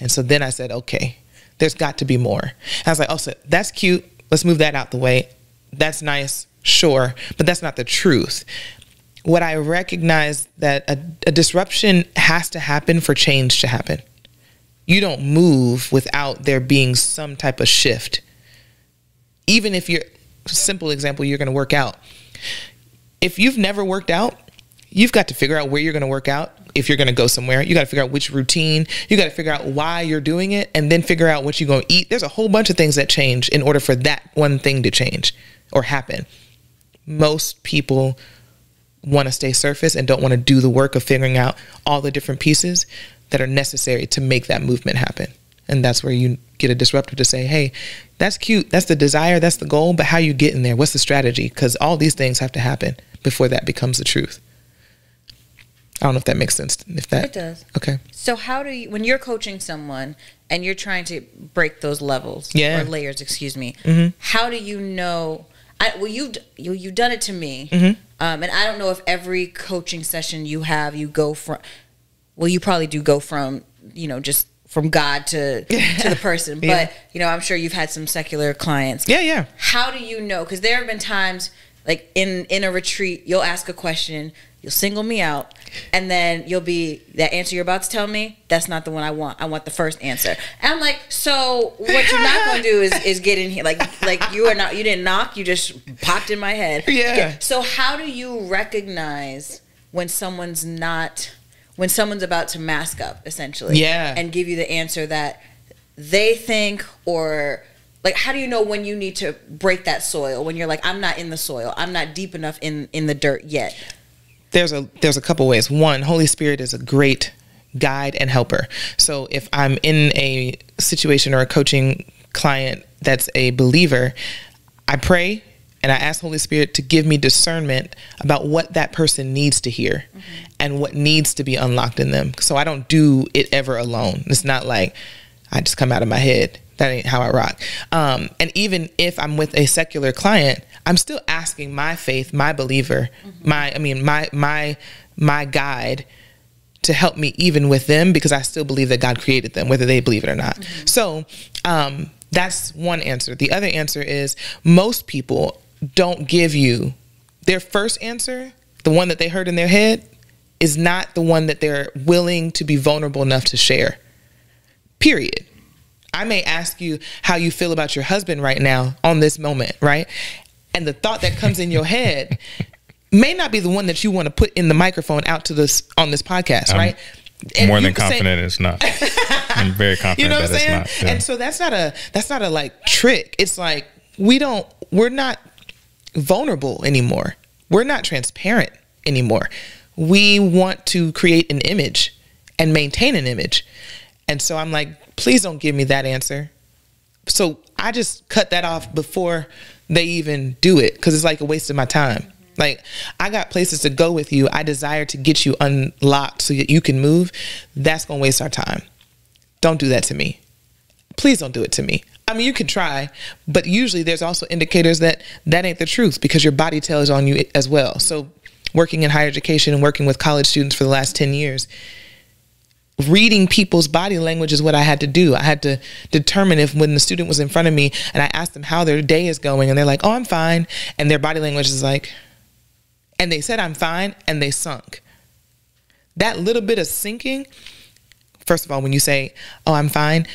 And so then I said, okay, there's got to be more. I was like, oh, so that's cute. Let's move that out the way. That's nice, sure, but that's not the truth. What I recognize that a, a disruption has to happen for change to happen. You don't move without there being some type of shift even if you're simple example you're going to work out if you've never worked out you've got to figure out where you're going to work out if you're going to go somewhere. You got to figure out which routine. You got to figure out why you're doing it, and then figure out what you're going to eat. There's a whole bunch of things that change in order for that one thing to change or happen. Most people want to stay surface and don't want to do the work of figuring out all the different pieces that are necessary to make that movement happen. And that's where you get a disruptor to say, hey, that's cute. That's the desire. That's the goal. But how you get in there? What's the strategy? Because all these things have to happen before that becomes the truth. I don't know if that makes sense. If that It does. Okay. So how do you when you're coaching someone and you're trying to break those levels Yeah. or layers, excuse me? Mhm. How do you know? I, well, you've you, you've done it to me, Mhm. um, and I don't know if every coaching session you have you go from. Well, you probably do go from you know just from God to to the person, but Yeah. you know I'm sure you've had some secular clients. Yeah, yeah. How do you know? Because there have been times like in in a retreat, you'll ask a question, you'll single me out, and then you'll be that answer you're about to tell me. That's not the one I want. I want the first answer. And I'm like, so what you're not going to do is is get in here like like you are not. You didn't knock. You just popped in my head. Yeah. So how do you recognize when someone's not when someone's about to mask up essentially? Yeah. And give you the answer that they think or like how do you know when you need to break that soil when you're like i'm not in the soil i'm not deep enough in in the dirt yet there's a there's a couple ways. One, Holy Spirit is a great guide and helper. So if I'm in a situation or a coaching client that's a believer, I pray and I ask Holy Spirit to give me discernment about what that person needs to hear mm-hmm. and what needs to be unlocked in them. So I don't do it ever alone. It's not like I just come out of my head. That ain't how I rock. Um, and even if I'm with a secular client, I'm still asking my faith, my believer, my I mean my my my guide to help me even with them because I still believe that God created them, whether they believe it or not. So um, that's one answer. The other answer is most people don't give you their first answer, the one that they heard in their head, is not the one that they're willing to be vulnerable enough to share. Period. I may ask you how you feel about your husband right now on this moment, right? And the thought that comes in your head may not be the one that you want to put in the microphone out to this on this podcast, I'm right? And More than can say- confident it's not. I'm very confident you know what I'm saying? it's not. yeah. And so that's not a that's not a like trick. It's like we don't we're not vulnerable anymore. We're not transparent anymore. We want to create an image and maintain an image. And so I'm like, please don't give me that answer. So I just cut that off before they even do it because it's like a waste of my time. Like I got places to go with you. I desire to get you unlocked so that you can move. That's gonna waste our time. Don't do that to me. Please don't do it to me. I mean, you can try, but usually there's also indicators that that ain't the truth because your body tells on you as well. So, working in higher education and working with college students for the last 10 years, reading people's body language is what I had to do. I had to determine if when the student was in front of me and I asked them how their day is going and they're like, "Oh, I'm fine." And their body language is like and they said I'm fine and they sunk. That little bit of sinking, first of all, when you say, "Oh, I'm fine,"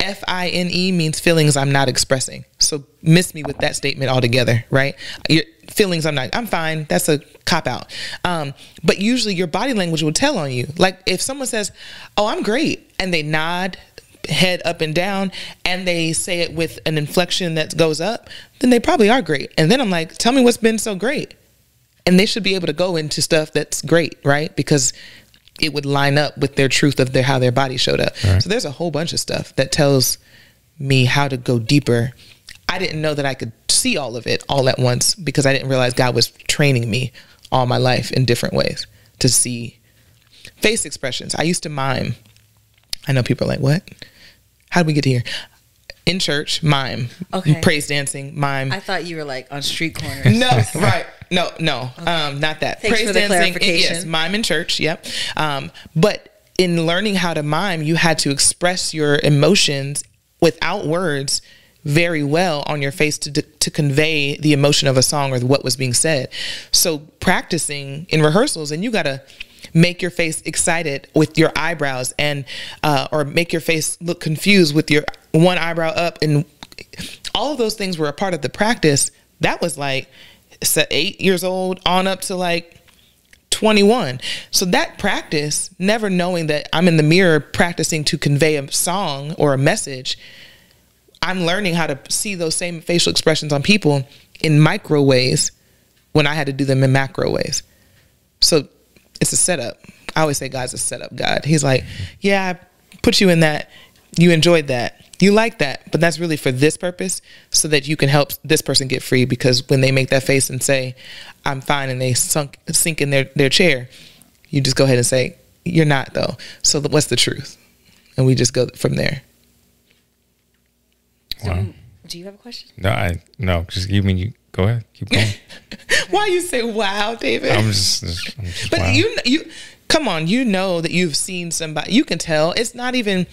F I N E means feelings I'm not expressing. So miss me with that statement altogether, right? Your feelings I'm not. I'm fine. That's a cop out. Um, but usually your body language will tell on you. Like if someone says, "Oh, I'm great," and they nod head up and down and they say it with an inflection that goes up, then they probably are great. And then I'm like, "Tell me what's been so great." And they should be able to go into stuff that's great, right? Because it would line up with their truth of their how their body showed up. So there's a whole bunch of stuff that tells me how to go deeper. I didn't know that I could see all of it all at once because I didn't realize God was training me all my life in different ways to see face expressions. I used to mime. I know people are like, "What? How did we get here?" In church, mime, Okay. praise dancing, mime. i thought you were like on street corners No, right. No, no, um, not that. Thanks for the it- yes, mime in church. Yep. Um, but in learning how to mime, you had to express your emotions without words very well on your face to to convey the emotion of a song or what was being said. So practicing in rehearsals, and you gotta make your face excited with your eyebrows and uh, or make your face look confused with your one eyebrow up and all of those things were a part of the practice that was like eight years old on up to like 21. So that practice, never knowing that I'm in the mirror practicing to convey a song or a message, I'm learning how to see those same facial expressions on people in micro ways when I had to do them in macro ways. So it's a setup. I always say God's a setup God. He's like, yeah, I put you in that. You enjoyed that. You like that, but that's really for this purpose so that you can help this person get free because when they make that face and say, I'm fine, and they sunk sink in their, their chair, you just go ahead and say, You're not though. So what's the truth? And we just go from there. So, do you have a question? No, I no. Just you mean you go ahead. Keep going. Why you say wow, David? I'm just, just, I'm just But wow. you you come on, you know that you've seen somebody. You can tell. It's not even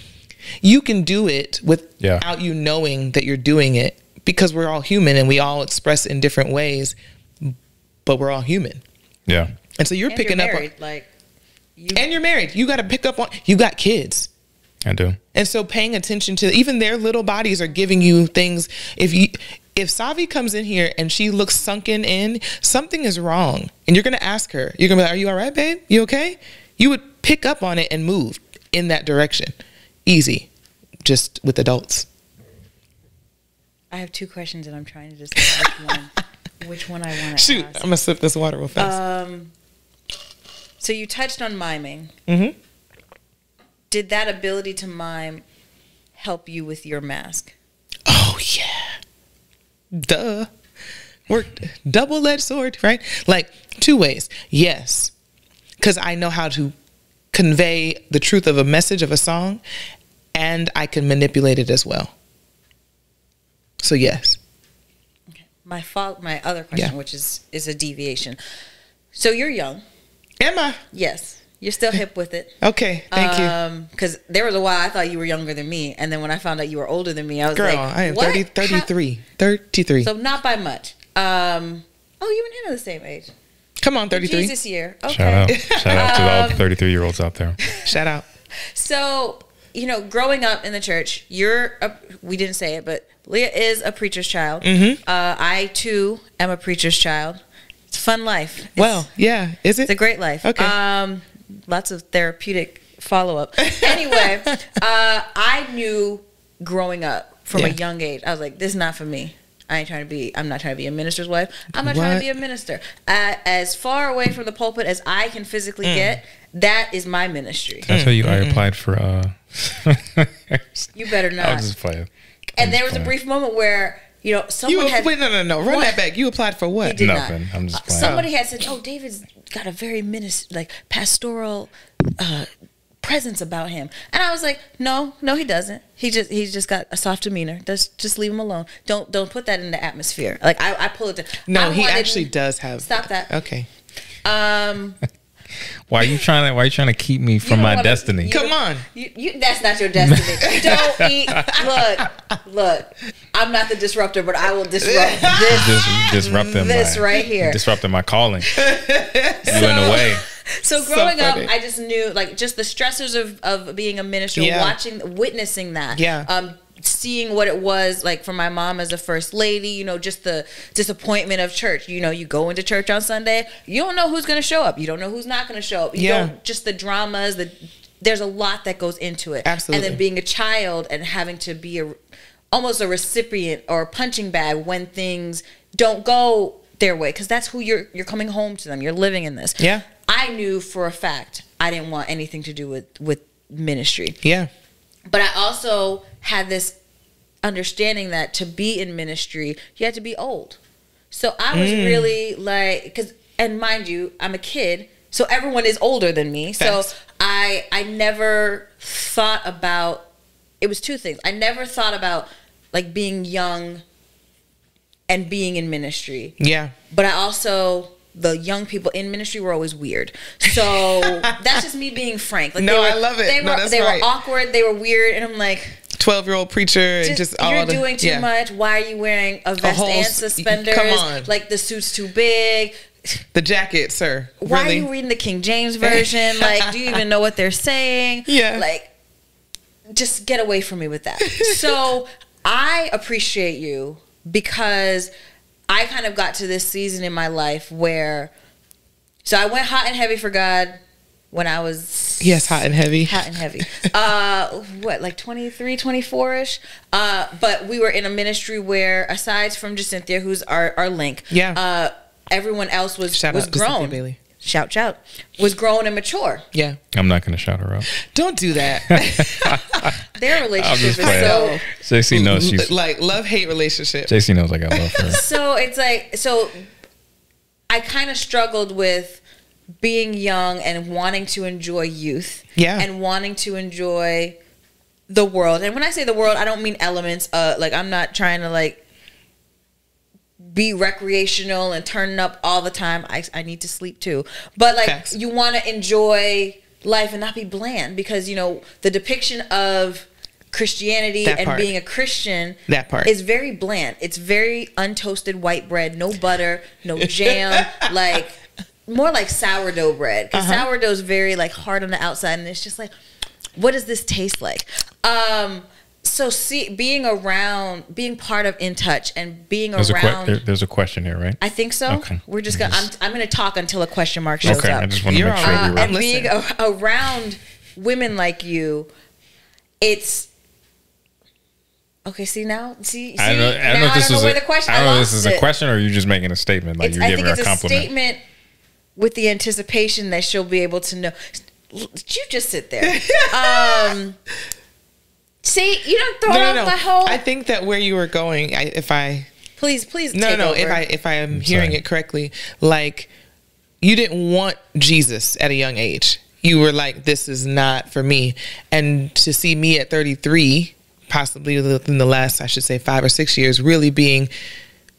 you can do it Yeah. without you knowing that you're doing it because we're all human and we all express in different ways, but we're all human. yeah. And so you're And picking you're up on like you. and you're married. You got to pick up on you got kids. I do. And so paying attention to even their little bodies are giving you things. If you if Savi comes in here and she looks sunken in, something is wrong. And you're gonna ask her, you're gonna be like, Are you all right, babe? You okay? You would pick up on it and move in that direction. Easy. Just with adults. I have two questions, and I'm trying to decide which one. Which one I want to Shoot, ask. I'm gonna sip this water real fast. Um, so you touched on miming. Mhm. Did that ability to mime help you with your mask? oh yeah. Duh. Worked double edged sword, right? Like two ways. Yes. Cause I know how to convey the truth of a message of a song and I can manipulate it as well. So yes. My fo- my other question, Yeah. which is is a deviation. So you're young. Emma. Yes, you're still hip with it. Okay, thank you. Um, because there was a while I thought you were younger than me, and then when I found out you were older than me, I was Girl, like, I am what? 30, 33. 33. So not by much. Um, oh, you and him are the same age. Come on, 33. this year. Okay. Shout out. Shout out to all Um, the 33 year olds out there. Shout out. So, you know, growing up in the church, you're a, we didn't say it, but Leah is a preacher's child. Mm-hmm. Uh, I too am a preacher's child. It's a fun life. It's, Well, yeah. Is it? it's a great life. Okay. Um, lots of therapeutic follow up. Anyway, uh, I knew growing up from a young age. I was like, this is not for me. I ain't trying to be. I'm not trying to be a minister's wife. I'm not trying to be a minister. Uh, as far away from the pulpit as I can physically Mm. get, that is my ministry. That's why you. I applied for. uh You better not. I not. was just playing. And there was a brief moment where you know You someone had wait, no, no, no. Run What? that back. You applied for what? Nothing. not. I'm just Uh, playing. Somebody had said, "Oh, David's got a very minis- like pastoral uh, presence about him," and I was like, "No, no, he doesn't. He just he's just got a soft demeanor. Just just leave him alone. Don't don't put that in the atmosphere. Like I, I pull it. To, No, I he actually does have. Stop that. Okay. Um, Why are you trying to? Why are you trying to keep me from my wanna- destiny? you- Come on. You, you, that's not your destiny. Don't eat. Look, look. I'm not the disruptor, but I will disrupt this. Dis- disrupting This my, right here. Disrupting my calling. you in the way. So So growing up. I just knew like just the stressors of, of being a minister, Yeah. watching, witnessing that. Yeah. Um, seeing what it was like for my mom as a first lady, you know, just the disappointment of church. You know, you go into church on Sunday, you don't know who's going to show up. You don't know who's not going to show up. You Yeah. don't just the dramas, the there's a lot that goes into it. Absolutely. And then being a child and having to be a almost a recipient or a punching bag when things don't go their way because that's who you're you're coming home to them. You're living in this. Yeah. I knew for a fact I didn't want anything to do with with ministry. Yeah. But I also had this understanding that to be in ministry, you had to be old. So I was Mm. really like cuz and mind you, I'm a kid, so everyone is older than me. So I I never thought about it was two things. I never thought about like being young and being in ministry Yeah. but I also the young people in ministry were always weird. So that's just me being frank. Like No, were, I love it. They were that's they right. were awkward. They were weird, and I'm like, 12 year old preacher and just, just, all you're the, doing too yeah. much. Why are you wearing a vest whole and suspenders? come on. Like the suit's too big. The jacket, sir. Why really? are you reading the King James version? like, do you even know what they're saying? Yeah. Like, just get away from me with that. so I appreciate you because I kind of got to this season in my life where So I went hot and heavy for God when I was Yes, hot and heavy. hot and heavy. uh, what, like 23, 24 ish? Uh, but we were in a ministry where, aside from Cynthia, who's our, our link, Yeah. uh, everyone else was Shout was out to Cynthia grown. Bailey. Shout, shout, was grown and mature. Yeah. I'm not going to shout her out. Don't do that. Their relationship just is so. JC knows she's. like love hate relationship. JC knows like I love her. So it's like so. I kind of struggled with being young and wanting to enjoy youth. Yeah. And wanting to enjoy the world. And when I say the world, I don't mean elements. Uh, like I'm not trying to like be recreational and turning up all the time. I I need to sleep too. But like Facts. you want to enjoy life and not be bland because you know the depiction of Christianity That and part. being a Christian That part. is very bland. It's very untoasted white bread, no butter, no jam, like more like sourdough bread. Because Uh-huh. sourdough is very like hard on the outside, and it's just like, what does this taste like? Um, so see, being around, being part of InTouch, and being There's a, around. que- there- there's a question here, right? I think so. Okay. We're just gonna. I'm, I'm gonna talk until a question mark shows Okay, up I just want to You're make sure all we right. were. uh, and being a, around women like you, it's okay. See now, see, see I don't know, I don't know if this I don't is know a, the question. I don't know if this is a question or you're just making a statement, like It's, you're I giving think her it's a a statement with the anticipation that she'll be able to know. Did you just sit there? um, see, you don't throw No, off no, no. my whole. I think that where you were going, I, if I please, please. no, take no, over. if I if I am hearing sorry. it correctly, like you didn't want Jesus at a young age. You were like, this is not for me. And to see me at 33, possibly within the last, I should say, five or six years, really being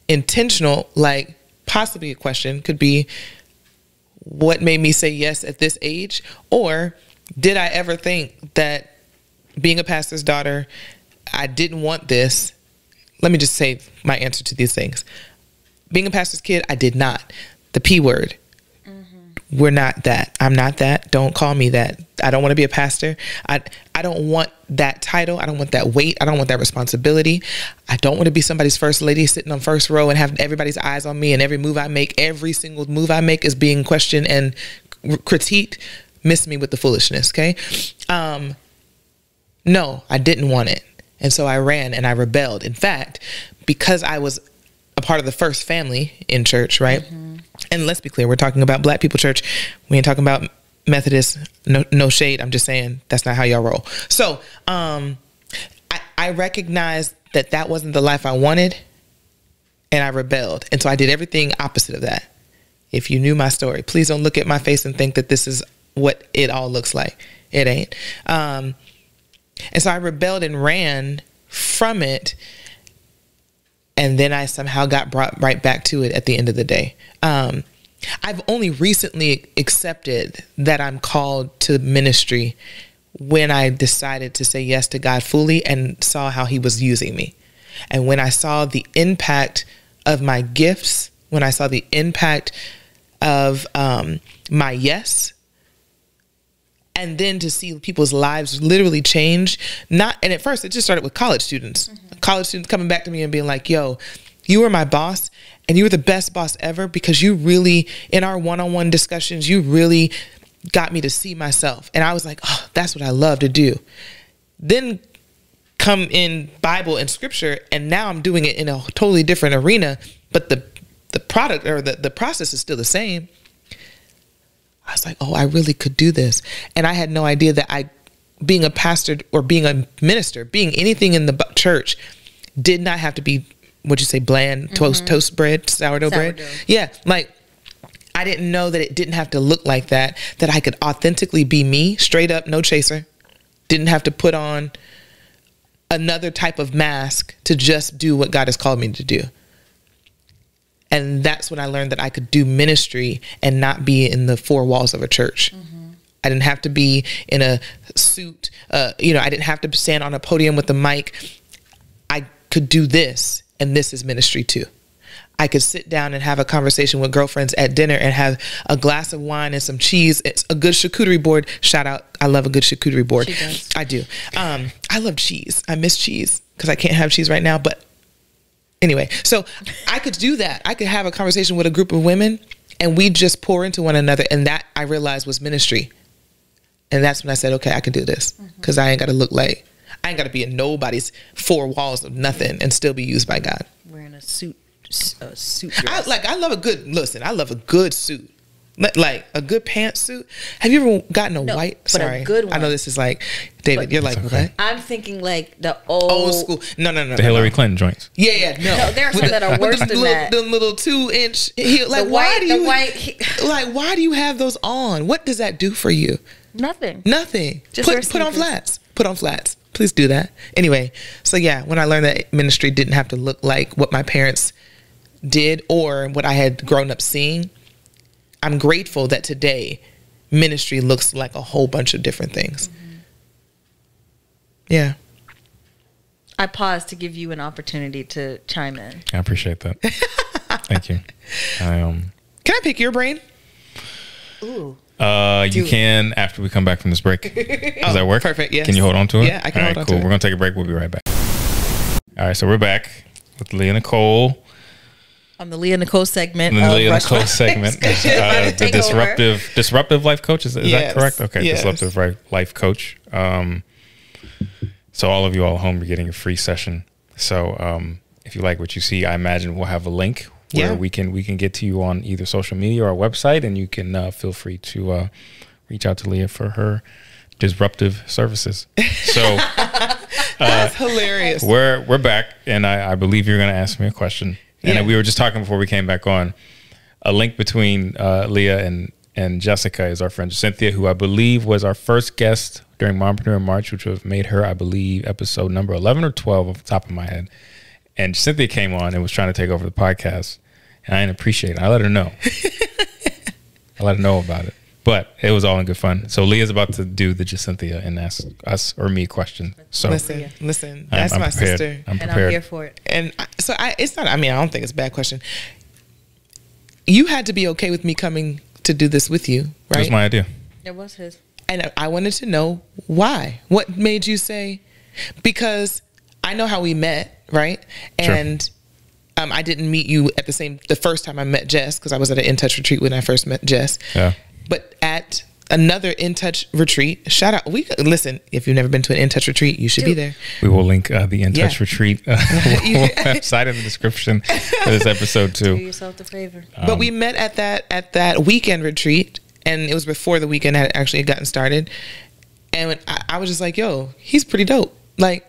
intentional, like possibly a question could be, what made me say yes at this age? Or did I ever think that being a pastor's daughter, I didn't want this? Let me just say my answer to these things. Being a pastor's kid, I did not. The P word. We're not that. I'm not that. Don't call me that. I don't want to be a pastor. I I don't want that title. I don't want that weight. I don't want that responsibility. I don't want to be somebody's first lady sitting on first row and have everybody's eyes on me and every move I make, every single move I make is being questioned and critiqued. Miss me with the foolishness, okay? Um no, I didn't want it. And so I ran and I rebelled. In fact, because I was a part of the first family in church, right? And let's be clear, we're talking about black people church. We ain't talking about Methodist. No, no shade. I'm just saying that's not how y'all roll. So, um, I, I recognized that that wasn't the life I wanted, and I rebelled. And so I did everything opposite of that. If you knew my story, please don't look at my face and think that this is what it all looks like. It ain't. Um, and so I rebelled and ran from it. And then I somehow got brought right back to it at the end of the day. Um, I've only recently accepted that I'm called to ministry when I decided to say yes to God fully and saw how He was using me. And when I saw the impact of my gifts, when I saw the impact of um, my yes, and then to see people's lives literally change. Not and at first it just started with college students. Mm-hmm. College students coming back to me and being like yo you were my boss and you were the best boss ever because you really in our one-on-one discussions you really got me to see myself. And i was like oh that's what i love to do. Then come in bible and scripture and now i'm doing it in a totally different arena but the the product or the, the process is still the same I was like, oh, I really could do this. And I had no idea that I, being a pastor or being a minister, being anything in the church, did not have to be, what'd you say, bland, toast, mm-hmm. toast bread, sourdough, bread? Yeah. Like, I didn't know that it didn't have to look like that, that I could authentically be me, straight up, no chaser. Didn't have to put on another type of mask to just do what God has called me to do. And that's when I learned that I could do ministry and not be in the four walls of a church. I didn't have to be in a suit. Uh, you know, I didn't have to stand on a podium with a mic. I could do this, and this is ministry too. I could sit down and have a conversation with girlfriends at dinner and have a glass of wine and some cheese. It's a good charcuterie board. Shout out. I love a good charcuterie board. I do. Um, I love cheese. I miss cheese because I can't have cheese right now, but anyway, so I could do that. I could have a conversation with a group of women and we just pour into one another and that i realized was ministry and that's when i said okay i can do this mm-hmm. because i ain't got to look like i ain't got to be in nobody's four walls of nothing and still be used by god Wearing a suit, a suit I like I love a good listen. I love a good suit. Li- Like a good pantsuit. Have you ever gotten a No, white? but a Sorry, good I know this is like David. But- you're like okay. what? I'm thinking like the old, Old school. No, no, no. The no, Hillary no. Clinton joints. Yeah, yeah. No, No, there are some that are worse the than little, that. The little two inch heel. Like the why white, do the you? white, Like why do you have those on? What does that do for you? nothing. Nothing. Just put put on flats. Put on flats. Please do that. Anyway, so yeah, when I learned that ministry didn't have to look like what my parents did or what I had grown up seeing, I'm grateful that today ministry looks like a whole bunch of different things. Mm-hmm. Yeah. I paused to give you an opportunity to chime in. I appreciate that. Thank you. I, um, Can I pick your brain? Ooh. uh, you Do it. can after we come back from this break. Does that work? perfect, yes. Can you hold on to it? Yeah, I can All hold right, on to cool. We're gonna take a break. We'll be right back. All right, so we're back with Leah Nicole. On the Leah Nicole segment. The of Leah Nicole segment, uh, the take over. disruptive disruptive life coach. Is, is Yes, that correct? Okay, yes. disruptive life coach. Um, so all of you all at home are getting a free session. So um, if you like what you see, I imagine we'll have a link where Yeah. we can we can get to you on either social media or our website, and you can uh, feel free to uh, reach out to Leah for her disruptive services. So. That's hilarious. We're we're back, and I, I believe you're going to ask me a question. And Yeah. we were just talking before we came back on. A link between uh, Leah and and Jessica is our friend Cynthia, who I believe was our first guest during Mompreneur March, which was made her, I believe, episode number eleven or twelve off the top of my head. And Cynthia came on and was trying to take over the podcast, and I didn't appreciate it. I let her know. I let her know about it. But it was all in good fun. So Leah's about to do the Cynthia and ask us or me a question. So Listen, listen. I'm- That's I'm my prepared. sister. I'm And prepared. I'm here for it. and I, so I, it's not. I mean, I don't think it's a bad question. You had to be okay with me coming to do this with you, That was my idea. It was his. and I- I wanted to know why. What made you say? Because I know how we met, right? Sure. And um, I didn't meet you at the same the first time I met Jess because I was at an InTouch retreat when I first met Jess. Yeah. But at another InTouch retreat, shout out. We listen. If you've never been to an InTouch retreat, you should be there. We will link uh, the InTouch Yeah. Retreat uh, website in the description for this episode too. Do too. yourself the favor. but we met at that at that weekend retreat, and it was before the weekend had actually gotten started. And I, I was just like, "Yo, he's pretty dope." Like,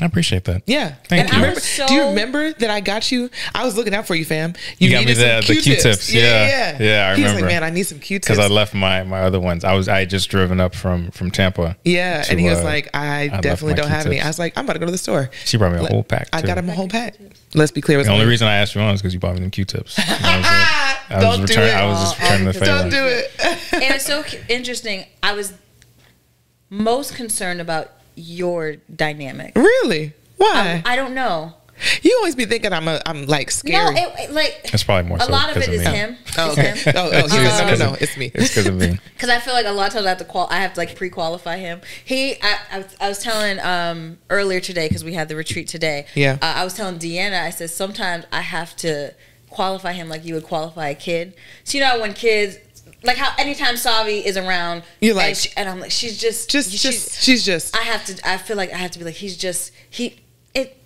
I appreciate that. yeah. Thank and you. I I remember, so- do you remember that I got you? I was looking out for you, fam. You got me needed some the- the Q-tips. Yeah. yeah, Yeah, I he was remember. like, "Man, I need some Q-tips." Because I left my, my other ones. I was I had just driven up from from Tampa. yeah, to, and he was uh, like, "I left definitely don't have any." I was like, "I'm about to go to the store." She brought me a Let- whole pack. I got him a whole pack. Let's be clear. The only only- reason I asked you on is because you bought me them Q-tips. And I was, uh, I was Don't do return- it. I was just returning the favor. Don't do it. and it's so interesting. I was most concerned about your dynamic. really? Why? I, I don't know. you always be thinking I'm a, I'm like scary. No, it, it- like It's probably more a so lot of it because is me. him. oh, It's okay. him. Oh, oh, he was, no, no, no, it's me. It's because of me. Because I feel like a lot of times I have to qual, I have to like pre-qualify him. He, I, I, was- I was telling um earlier today because we had the retreat today. Yeah. Uh, I was telling Deanna, I said sometimes I have to qualify him like you would qualify a kid. So you know when kids, like how anytime Savi is around, You're like- and, she, and I'm like, she's just, Just, she's, just, she's just. I have to. I feel like I have to be like he's just he it.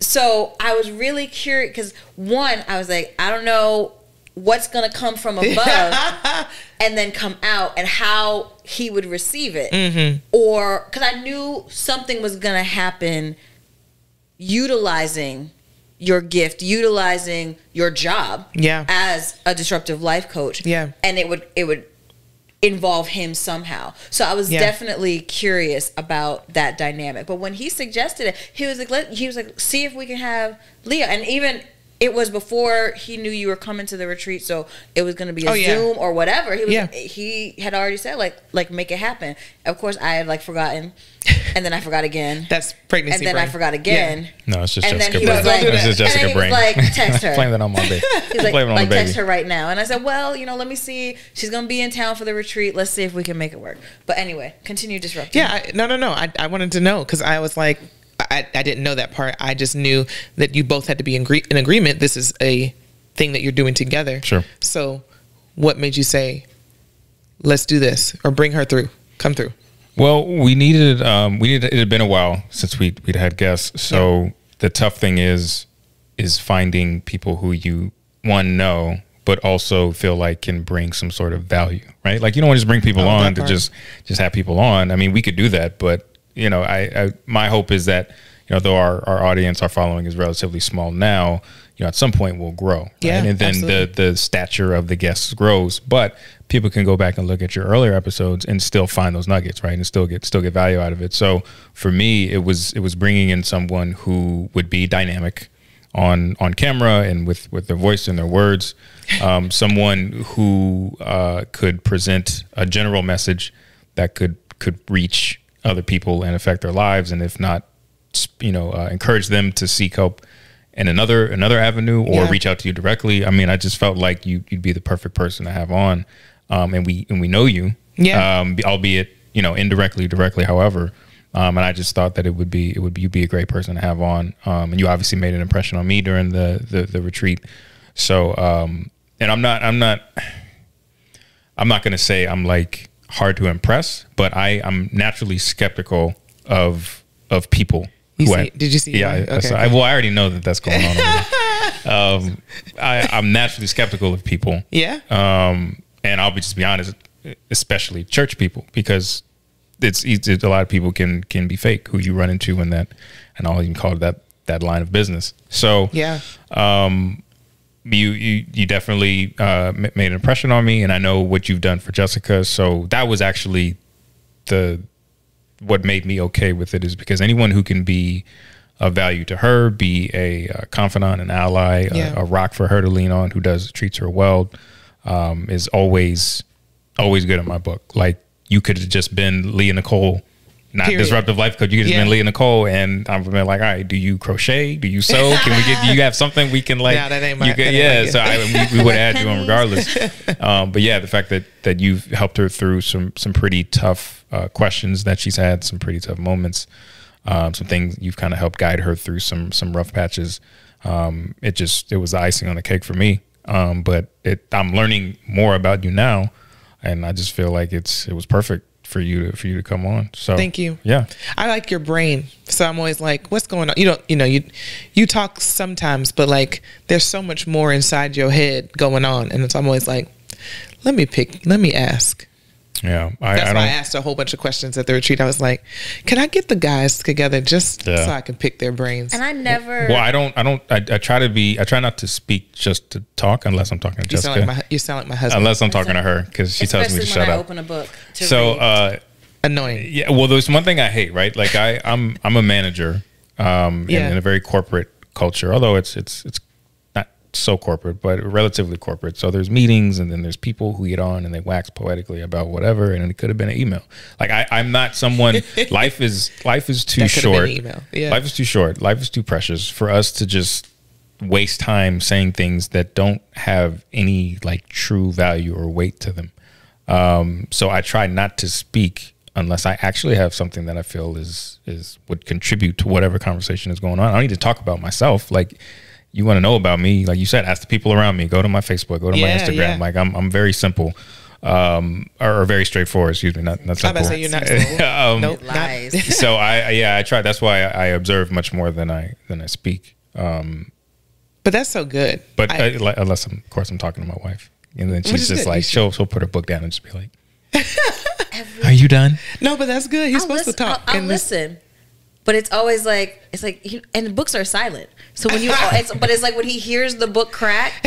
So I was really curious because one, I was like, I don't know what's gonna come from above and then come out and how he would receive it, Mm-hmm. or because I knew something was gonna happen utilizing your gift, utilizing your job, Yeah. as a disruptive life coach, Yeah. and it would it would involve him somehow. So I was Yeah. definitely curious about that dynamic. But when he suggested it, he was like, Let, he was like, see if we can have Leah, and even. It was before he knew you were coming to the retreat, so it was going to be a Oh, yeah. Zoom or whatever. He was, Yeah. he had already said like, like make it happen. Of course, I had like forgotten, and then I forgot again, That's pregnancy. and then I forgot again. No, it's just And then Jessica he Brain. was like- This is and then Jessica he was Brain. like, text her. Blame that on my baby. He's like, Blame it on like the text her right now. And I said, well, you know, let me see. She's gonna be in town for the retreat. Let's see if we can make it work. But anyway, continue disrupting. Yeah, I, no, no, no. I, I wanted to know because I was like, I, I didn't know that part. I just knew that you both had to be in, in agreement. This is a thing that you're doing together. Sure. So what made you say, let's do this or bring her through, come through? Well, we needed um, we needed it had been a while since we we'd had guests. So yeah. the tough thing is is finding people who you one know but also feel like can bring some sort of value, right? Like you don't want to just bring people oh, on to just just have people on. I mean, we could do that, but you know, I, I my hope is that you know, though our, our audience, our following is relatively small now, you know, at some point we'll grow. Right? Yeah, and then absolutely. the the stature of the guests grows. But people can go back and look at your earlier episodes and still find those nuggets, right? And still get still get value out of it. So for me, it was it was bringing in someone who would be dynamic on on camera and with with their voice and their words. Um, someone who uh, could present a general message that could could reach other people and affect their lives, and if not, you know, uh, encourage them to seek help in another another avenue or yeah. reach out to you directly. I mean, I just felt like you you'd be the perfect person to have on, um, and we and we know you, yeah, um, albeit you know indirectly, directly, however. Um, and I just thought that it would be it would be, you'd be a great person to have on. Um, and you obviously made an impression on me during the the, the retreat. So um, and I'm not I'm not I'm not gonna say I'm like hard to impress, but I I'm naturally skeptical of of people. You see, I, did you see? Yeah, okay, okay. I, well, I already know that that's going on. um, I, I'm naturally skeptical of people. Yeah. Um, and I'll be just be honest, especially church people, because it's, it's a lot of people can can be fake who you run into in that, and I'll even call it that that line of business. So yeah, um, you you you definitely uh, made an impression on me, and I know what you've done for Jessica. So that was actually the what made me okay with it is because anyone who can be of value to her, be a, a confidant, an ally, yeah. a, a, rock for her to lean on, who does treats her well, um, is always always good in my book. Like you could have just been Leah Nicole, not Period. disruptive life coach. You could have yeah. been Leah Nicole, and I'm been like, all right, do you crochet? Do you sew? Can we get? Do you have something we can like? Yeah, that ain't my. You could, yeah, so I, we, we would add you on regardless. Um, but yeah, the fact that that you've helped her through some some pretty tough uh, questions that she's had, some pretty tough moments, um, some things you've kind of helped guide her through some some rough patches. Um, it just it was the icing on the cake for me. Um, but it, I'm learning more about you now and I just feel like it's it was perfect for you to for you to come on. So thank you. Yeah, I like your brain. So I'm always like, what's going on? You don't, you know, you you talk sometimes, but like there's so much more inside your head going on, and so I'm always like, let me pick, let me ask. Yeah, I, that's I why I asked a whole bunch of questions at the retreat. I was like, "Can I get the guys together just yeah. so I can pick their brains?" And I never. Well, I don't. I don't. I, I, try to be. I try not to speak just to talk unless I'm talking to you Jessica. Sound like my, you sound like my husband. Unless I'm talking to her because she tells me to shut I up. Open a book. so uh, annoying. Yeah. Well, there's one thing I hate. Right. Like I, I'm. I'm a manager. Um, yeah. in, in a very corporate culture. Although it's it's it's so corporate, but relatively corporate. So there's meetings, and then there's people who get on and they wax poetically about whatever, and it could have been an email. Like I, I'm not someone. life is life is too short. email. Yeah. Life is too short. Life is too precious for us to just waste time saying things that don't have any like true value or weight to them. Um, so I try not to speak unless I actually have something that I feel is is would contribute to whatever conversation is going on. I don't need to talk about myself. Like you want to know about me, like you said, ask the people around me. Go to my Facebook, go to yeah, my Instagram. Yeah. Like I'm, I'm very simple, um, or, or, very straightforward. Excuse me, not not simple. I'm say you're not um, nope, lies. so I, yeah, I try. That's why I, I, observe much more than I than I speak. Um, but that's so good. But I, uh, unless, I'm, of course, I'm talking to my wife, and then she's just good. like, she'll she'll put her book down and just be like. Are you done? No, but that's good. He's I'll supposed listen, to talk. I'll, I'll listen but it's always like it's like he, and books are silent. So when you it's, but it's like when he hears the book crack,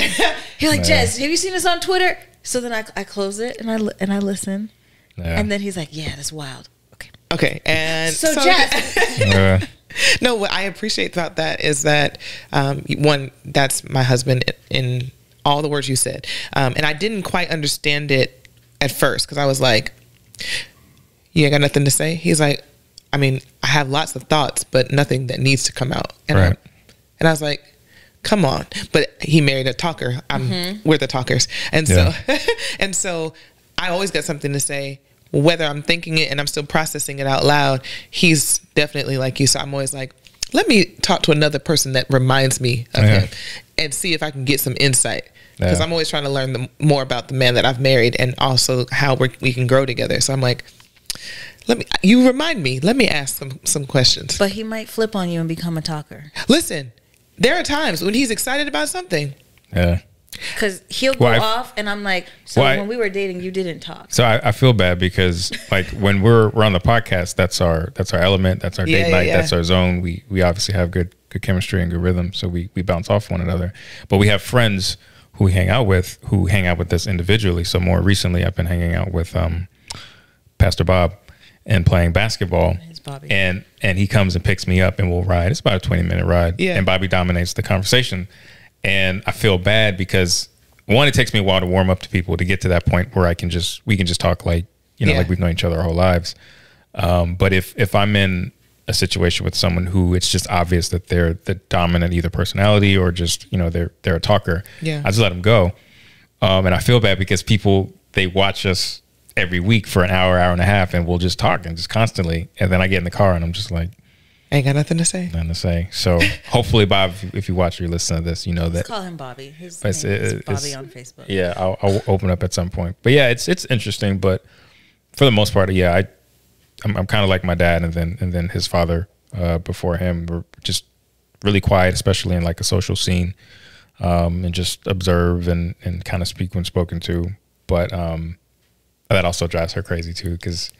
he's like, Jess, have you seen this on Twitter? So then I, I close it and I and I listen, yeah. and then he's like, yeah, that's wild. Okay. Okay, and so, so Jess. no, what I appreciate about that is that um, one, that's my husband in all the words you said, um, and I didn't quite understand it at first because I was like, "You ain't got nothing to say." He's like, I mean, I have lots of thoughts, but nothing that needs to come out. And, right. I, and I was like, come on. But he married a talker. I'm, mm-hmm. We're the talkers. And yeah. so, and so I always got something to say. Whether I'm thinking it and I'm still processing it out loud, he's definitely like you. So I'm always like, let me talk to another person that reminds me of yeah. him and see if I can get some insight because Yeah. I'm always trying to learn the, more about the man that I've married and also how we we can grow together. So I'm like, let me. You remind me. Let me ask some some questions. But he might flip on you and become a talker. Listen, there are times when he's excited about something. Yeah. Because he'll go Well, off, and I'm like, so Well, I- when we were dating, you didn't talk. So I, I feel bad because like when we're we're on the podcast, that's our that's our element, that's our Yeah, date yeah, night, yeah. that's our zone. We we obviously have good good chemistry and good rhythm, so we we bounce off one another. But we have friends who we hang out with who hang out with us individually. So more recently, I've been hanging out with um, Pastor Bob and playing basketball. It's Bobby. And and he comes and picks me up and we'll ride. It's about a twenty minute ride. Yeah. And Bobby dominates the conversation. And I feel bad because one, it takes me a while to warm up to people to get to that point where I can just we can just talk like you know Yeah. like we've known each other our whole lives. Um, but if if I'm in a situation with someone who it's just obvious that they're the dominant either personality or just you know they're they're a talker, Yeah. I just let them go. Um, and I feel bad because people they watch us every week for an hour, hour and a half, and we'll just talk and just constantly. And then I get in the car and I'm just like Ain't got nothing to say. nothing to say. So hopefully, Bob, if you, watch or you listen to this, you know that Let's call him Bobby. His It's- name is it- Bobby it's- on Facebook. yeah, I'll, I'll open up at some point. But yeah, it's it's interesting. But for the most part, yeah, I I'm, I'm kind of like my dad, and then and then his father uh, before him were just really quiet, especially in like a social scene, um, and just observe and and kind of speak when spoken to. But um, that also drives her crazy too, because.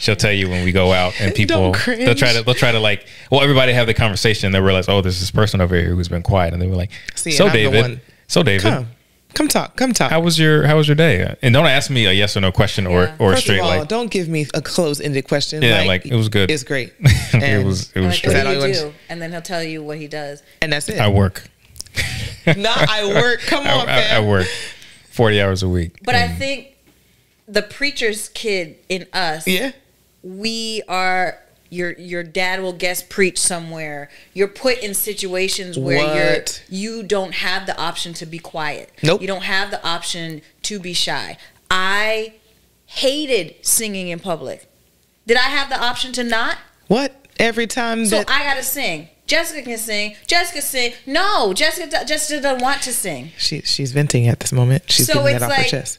She'll tell you when we go out and people they'll try to they'll try to like well everybody have the conversation and they realize oh there's this person over here who's been quiet and they were like See, so and I'm the David so David Come, come talk. Come talk. how was your How was your day? And don't ask me a yes or no question or Yeah. or First straight of all, like don't give me a closed-ended question. Yeah, like, it was good. It's great. it was it was like, straight. what do you you do? And then he'll tell you what he does. and that's it. I work. Not I work. Come on, I, I fam. work forty hours a week. But I think the preacher's kid in us, Yeah. we are your your dad will guest preach somewhere. You're put in situations where What? you're you don't have the option to be quiet. Nope. You don't have the option to be shy. I hated singing in public. Did I have the option to not? What? Every time So I gotta sing. Jessica can sing. Jessica sing. No, Jessica Jessica doesn't want to sing. she she's venting at this moment. She's So getting that off her chest.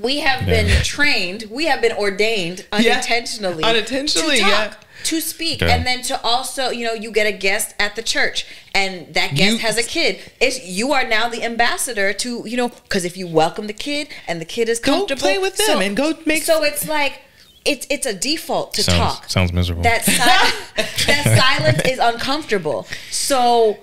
We have Yeah. been trained. We have been ordained Yeah. unintentionally. Unintentionally, to yeah. talk, to speak, Yeah. and then to also, you know, you get a guest at the church, and that guest You- has a kid. It's you are now the ambassador to, you know, because if you welcome the kid and the kid is comfortable, Go play with them and go make- So it's like it's it's a default to sounds talk. sounds miserable. That si- that silence is uncomfortable. So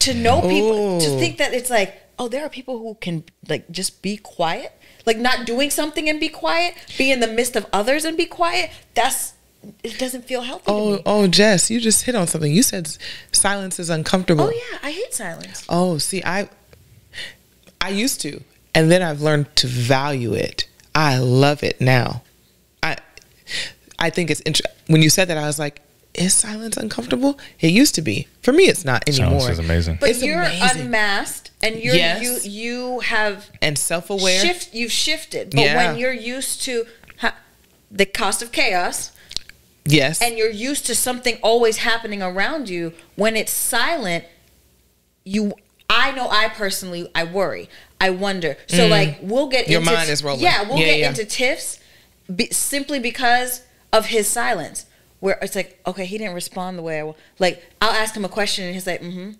to know people, to oh. think that it's like, oh, there are people who can like just be quiet, like not doing something and be quiet, be in the midst of others and be quiet. That's it doesn't feel healthy to Oh, me. oh, Jess, you just hit on something. You said silence is uncomfortable. Oh yeah, I hate silence. Oh, see, I I used to, and then I've learned to value it. I love it now. I I think it's interesting. When you said that, I was like, "Is silence uncomfortable?" It used to be. For me, it's not anymore. Silence is amazing. But It's you're amazing. unmasked and you're Yes. you you have and self-aware. shift you've shifted. But Yeah. when you're used to ha- the cost of chaos, Yes. and you're used to something always happening around you when it's silent you i know i personally i worry i wonder so like we'll get Mm. Your into mind is rolling. yeah we'll Yeah, get yeah. into tiffs be, simply because of his silence where it's like okay he didn't respond the way i wa- like i'll ask him a question and he's like mm-hmm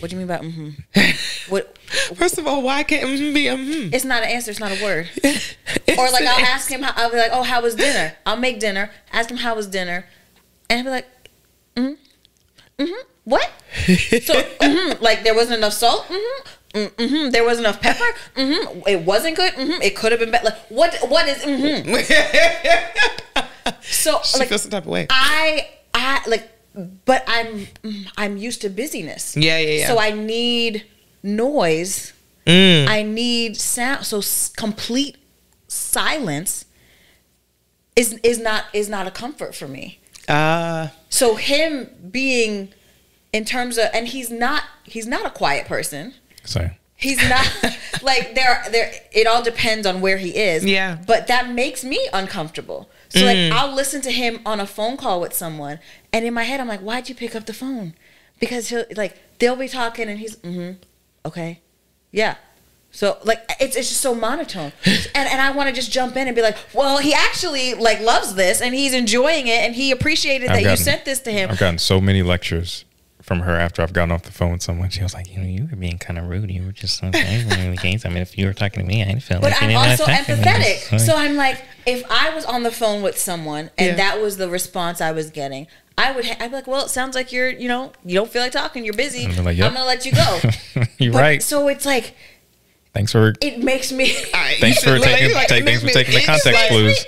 what do you mean by mm-hmm what First of all, why can't mm be a mm? it's not an answer it's not a word or like I'll ask him how I'll be like, oh, how was dinner? I'll make dinner, ask him how was dinner, and he'll be like, mm, mm-hmm, what? So, mm-hmm, like there wasn't enough salt. Mm-hmm, mm, mm-hmm, there wasn't enough pepper. Mm-hmm, it wasn't good. Mm-hmm, it could have been better. Like, what? What is? Mm-hmm. So She like feels some type of way. I I like but I'm I'm used to busyness. Yeah, yeah, yeah. So I need noise. Mm. I need sound. So s- complete silence is is not is not a comfort for me. Uh, So him being in terms of and he's not he's not a quiet person. so He's not like there there it all depends on where he is. Yeah. But that makes me uncomfortable. So like I'll listen to him on a phone call with someone and in my head I'm like, Why'd you pick up the phone? Because he'll like they'll be talking and he's mm-hmm. Okay. Yeah. So like it's it's just so monotone, and and I want to just jump in and be like, well, he actually like loves this and he's enjoying it and he appreciated that I've you gotten- sent this to him. I've gotten so many lectures from her after I've gotten off the phone with someone. She was like, you know, you were being kind of rude. You were just so saying really games. I mean, if you were talking to me, I felt But like you I'm didn't want also to talk to me. empathetic. It's So I'm like, if I was on the phone with someone and Yeah. that was the response I was getting, I would. Ha- I'd be like, well, it sounds like you're, you know, you don't feel like talking. You're busy. I'd be like, yep. I'm gonna let you go. you're But- right. So it's like Thanks for it makes me. thanks for taking take, thanks for taking the context like- clues.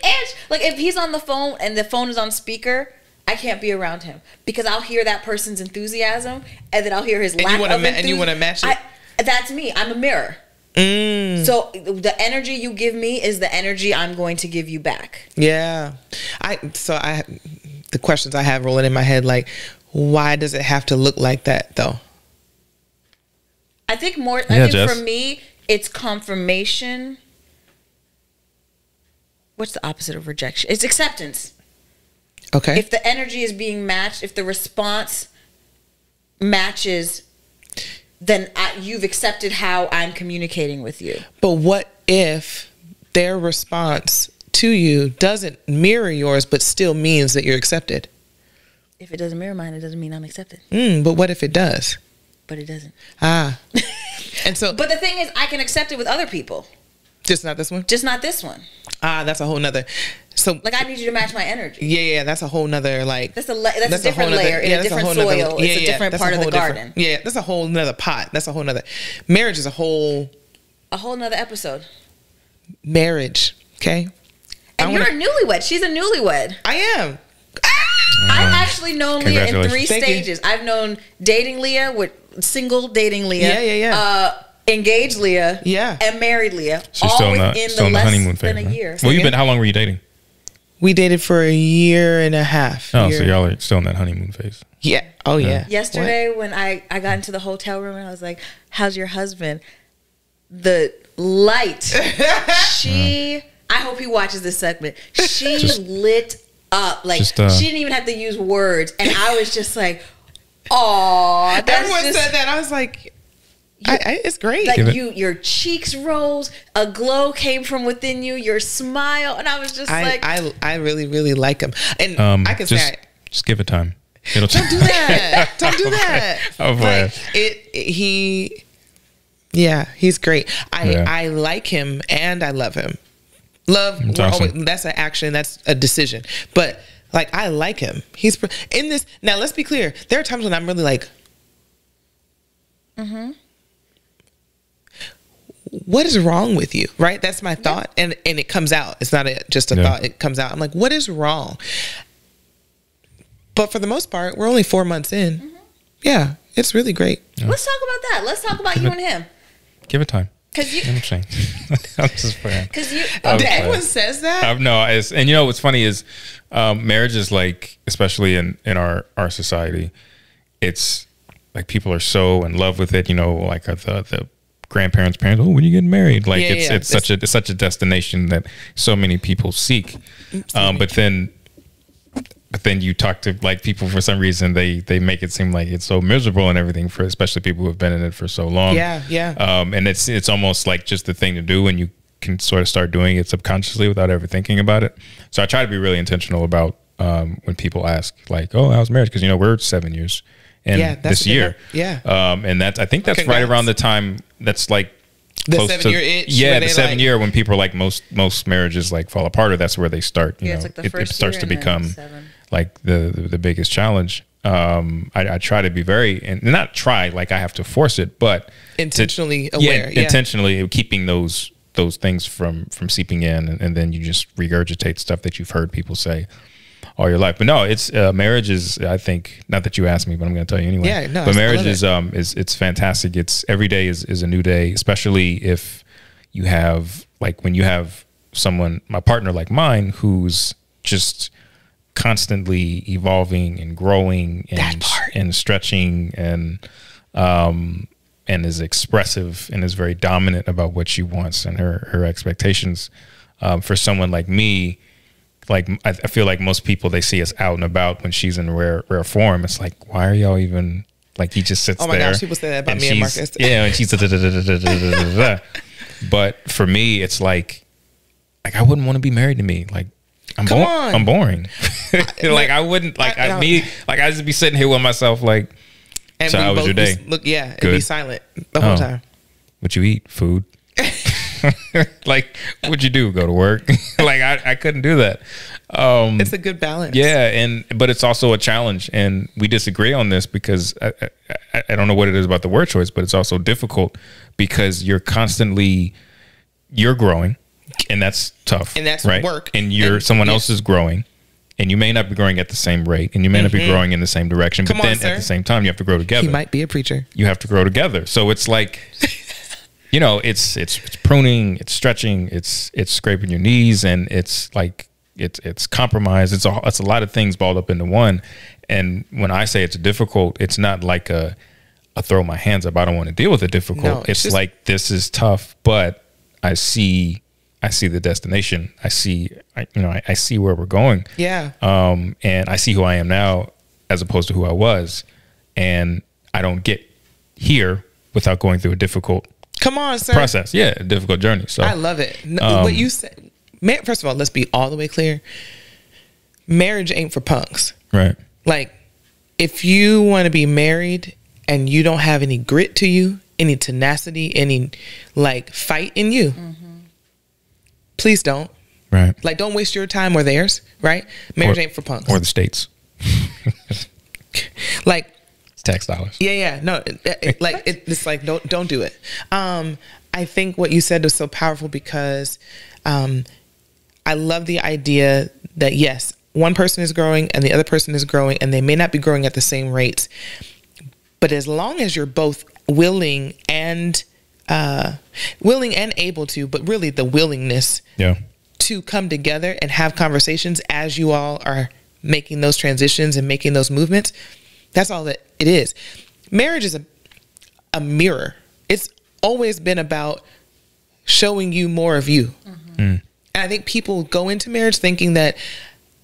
Like if he's on the phone and the phone is on speaker, I can't be around him because I'll hear that person's enthusiasm and then I'll hear his you lack wanna of ma- and you wanna match it? I, that's me. I'm a mirror. Mm. So the energy you give me is the energy I'm going to give you back. Yeah. I so I the questions I have rolling in my head like why does it have to look like that though? I think more. I think Jess. for me, it's confirmation. What's the opposite of rejection? It's acceptance. Okay. If the energy is being matched, if the response matches, then I, you've accepted how I'm communicating with you. but what if their response to you doesn't mirror yours but still means that you're accepted? If it doesn't mirror mine, it doesn't mean I'm accepted. Mm, but what if it does? But it doesn't. Ah. and so But the thing is, I can accept it with other people, just not this one? just not this one. Ah, that's a whole nother. So Like I need you to match my energy. yeah, yeah, that's a whole nother like That's a la- that's, a whole different nother- layer in yeah, a that's different whole soil. nother- it's a different that's part of the garden. Yeah, that's a whole nother pot. That's a whole nother marriage is a whole A whole nother episode. marriage. Okay. I And wanna- you're a newlywed. She's a newlywed. I am. I've actually known Leah in three Congratulations. Thank you. stages. I've known dating Leah with single dating Leah. Yeah, yeah, yeah. Uh, engaged Leah. Yeah. And married Leah. She's all still in the still in the honeymoon phase. than a right? year. Well, you've been. How long were you dating? We dated for a year and a half. Oh, Year- so y'all are still in that honeymoon phase. Yeah. Oh yeah. Yesterday when I, I got into the hotel room and I was like, How's your husband? The light. she I hope he watches this segment. She Just- lit up. Like just, uh, she didn't even have to use words. And I was just like, Aw, that's Everyone just, said that. I was like, I, I, it's great. like Give it- you your cheeks rose a glow came from within you your smile and i was just I, like I, I really, really like him, and Um, I can just say. I, just give it time. It'll don't do that. Don't do that. Oh, boy. Like, it, it- He. Yeah, he's great. I Yeah. I like him and I love him. Love. That's we're awesome. always- that's an action. That's a decision. But like I like him. He's in this. Now let's be clear. There are times when I'm really like. What is wrong with you? Right? That's my thought, and and it comes out. It's not a, just a Yeah. thought. It comes out. I'm like, what is wrong? But for the most part, we're only four months in. Mm-hmm. Yeah, it's really great. let's talk about that let's talk about you and him give it time. because you I'm. I'm just playing. because you I'm anyone says that? Um, no, it's, and you know what's funny is um, marriage is like, especially in in our our society, it's like people are so in love with it. You know, like uh, the the grandparents, parents. Oh, when you get married, like Yeah, it's yeah. it's such a it's such a destination that so many people seek. Um, but then. But then you talk to like people for some reason they they make it seem like it's so miserable and everything for especially people who have been in it for so long. Yeah, yeah. Um, and it's it's almost like just the thing to do, and you can sort of start doing it subconsciously without ever thinking about it. So I try to be really intentional about um, when people ask, like, "Oh, how's marriage?" Because you know we're seven years, and Yeah, this good year. Yeah. um, and that's I think that's right around the time that's like The close seven to- year itch Yeah, the seven like- year when people are like most most marriages like fall apart, or that's where they start. You Yeah, know, it's like the it, it starts year to become like the, the the biggest challenge. Um, I, I try to be very and not try like I have to force it, but to- Intentionally aware, yeah. intentionally keeping those those things from from seeping in, and, and then you just regurgitate stuff that you've heard people say all your life. But no, it's uh, marriage is. I think not that you asked me, but I'm going to tell you anyway. Yeah, no, but marriage is um is it's fantastic. It's every day is is a new day, especially if you have like when you have someone, my partner like mine, who's just constantly evolving and growing and and stretching and um and is expressive and is very dominant about what she wants and her her expectations um, for someone like me like I, feel like most people they see us out and about when she's in rare rare form. It's like why are y'all even like he just sits. Oh my there gosh, people say that about and me and Marcus. Yeah, and she's but for me, it's like like I wouldn't want to be married to me. Like I'm bo- I'm boring. like I wouldn't like I, I, me like I just be sitting here with myself like. And so how was your day? Look, yeah, Good. and be silent the whole oh. time. What you eat? Food. like what'd you do go to work like I, I couldn't do that um It's a good balance. yeah and but it's also a challenge and we disagree on this because I, I, I don't know what it is about the word choice but it's also difficult because you're constantly you're growing and that's tough And that's right work. and you're And- someone yeah. else is growing and you may not be growing at the same rate and you may not be growing in the same direction Mm-hmm. Come but on, then at the same time you have to grow together He might be a preacher. you have to grow together. So it's like, you know, it's it's it's pruning, it's stretching, it's it's scraping your knees, and it's like it's it's compromise. It's a it's a lot of things balled up into one. And when I say it's difficult, it's not like a a throw my hands up. I don't want to deal with it difficult. No, it's it's like this is tough, but I see I see the destination. I see I, you know I, I see where we're going Yeah. um, and I see who I am now as opposed to who I was, and I don't get here without going through a difficult Come on, sir. process. Yeah, difficult journey. So I love it. No, Um, what you said. mar- First of all, let's be all the way clear. Marriage ain't for punks. right, Like, if you want to be married and you don't have any grit to you, any tenacity, any like fight in you, please don't. right, Like, don't waste your time or theirs. Right? Marriage Or- ain't for punks. or the states. like, It's tax dollars. Yeah, yeah. No, it, it- like it, it's like don't don't do it. Um, I think what you said was so powerful because um, I love the idea that yes, one person is growing and the other person is growing, and they may not be growing at the same rates, but as long as you're both willing and uh, willing and able to, but really the willingness Yeah, to come together and have conversations as you all are making those transitions and making those movements. That's all that it is. Marriage is a a mirror. It's always been about showing you more of you. Mm-hmm. Mm. And I think people go into marriage thinking that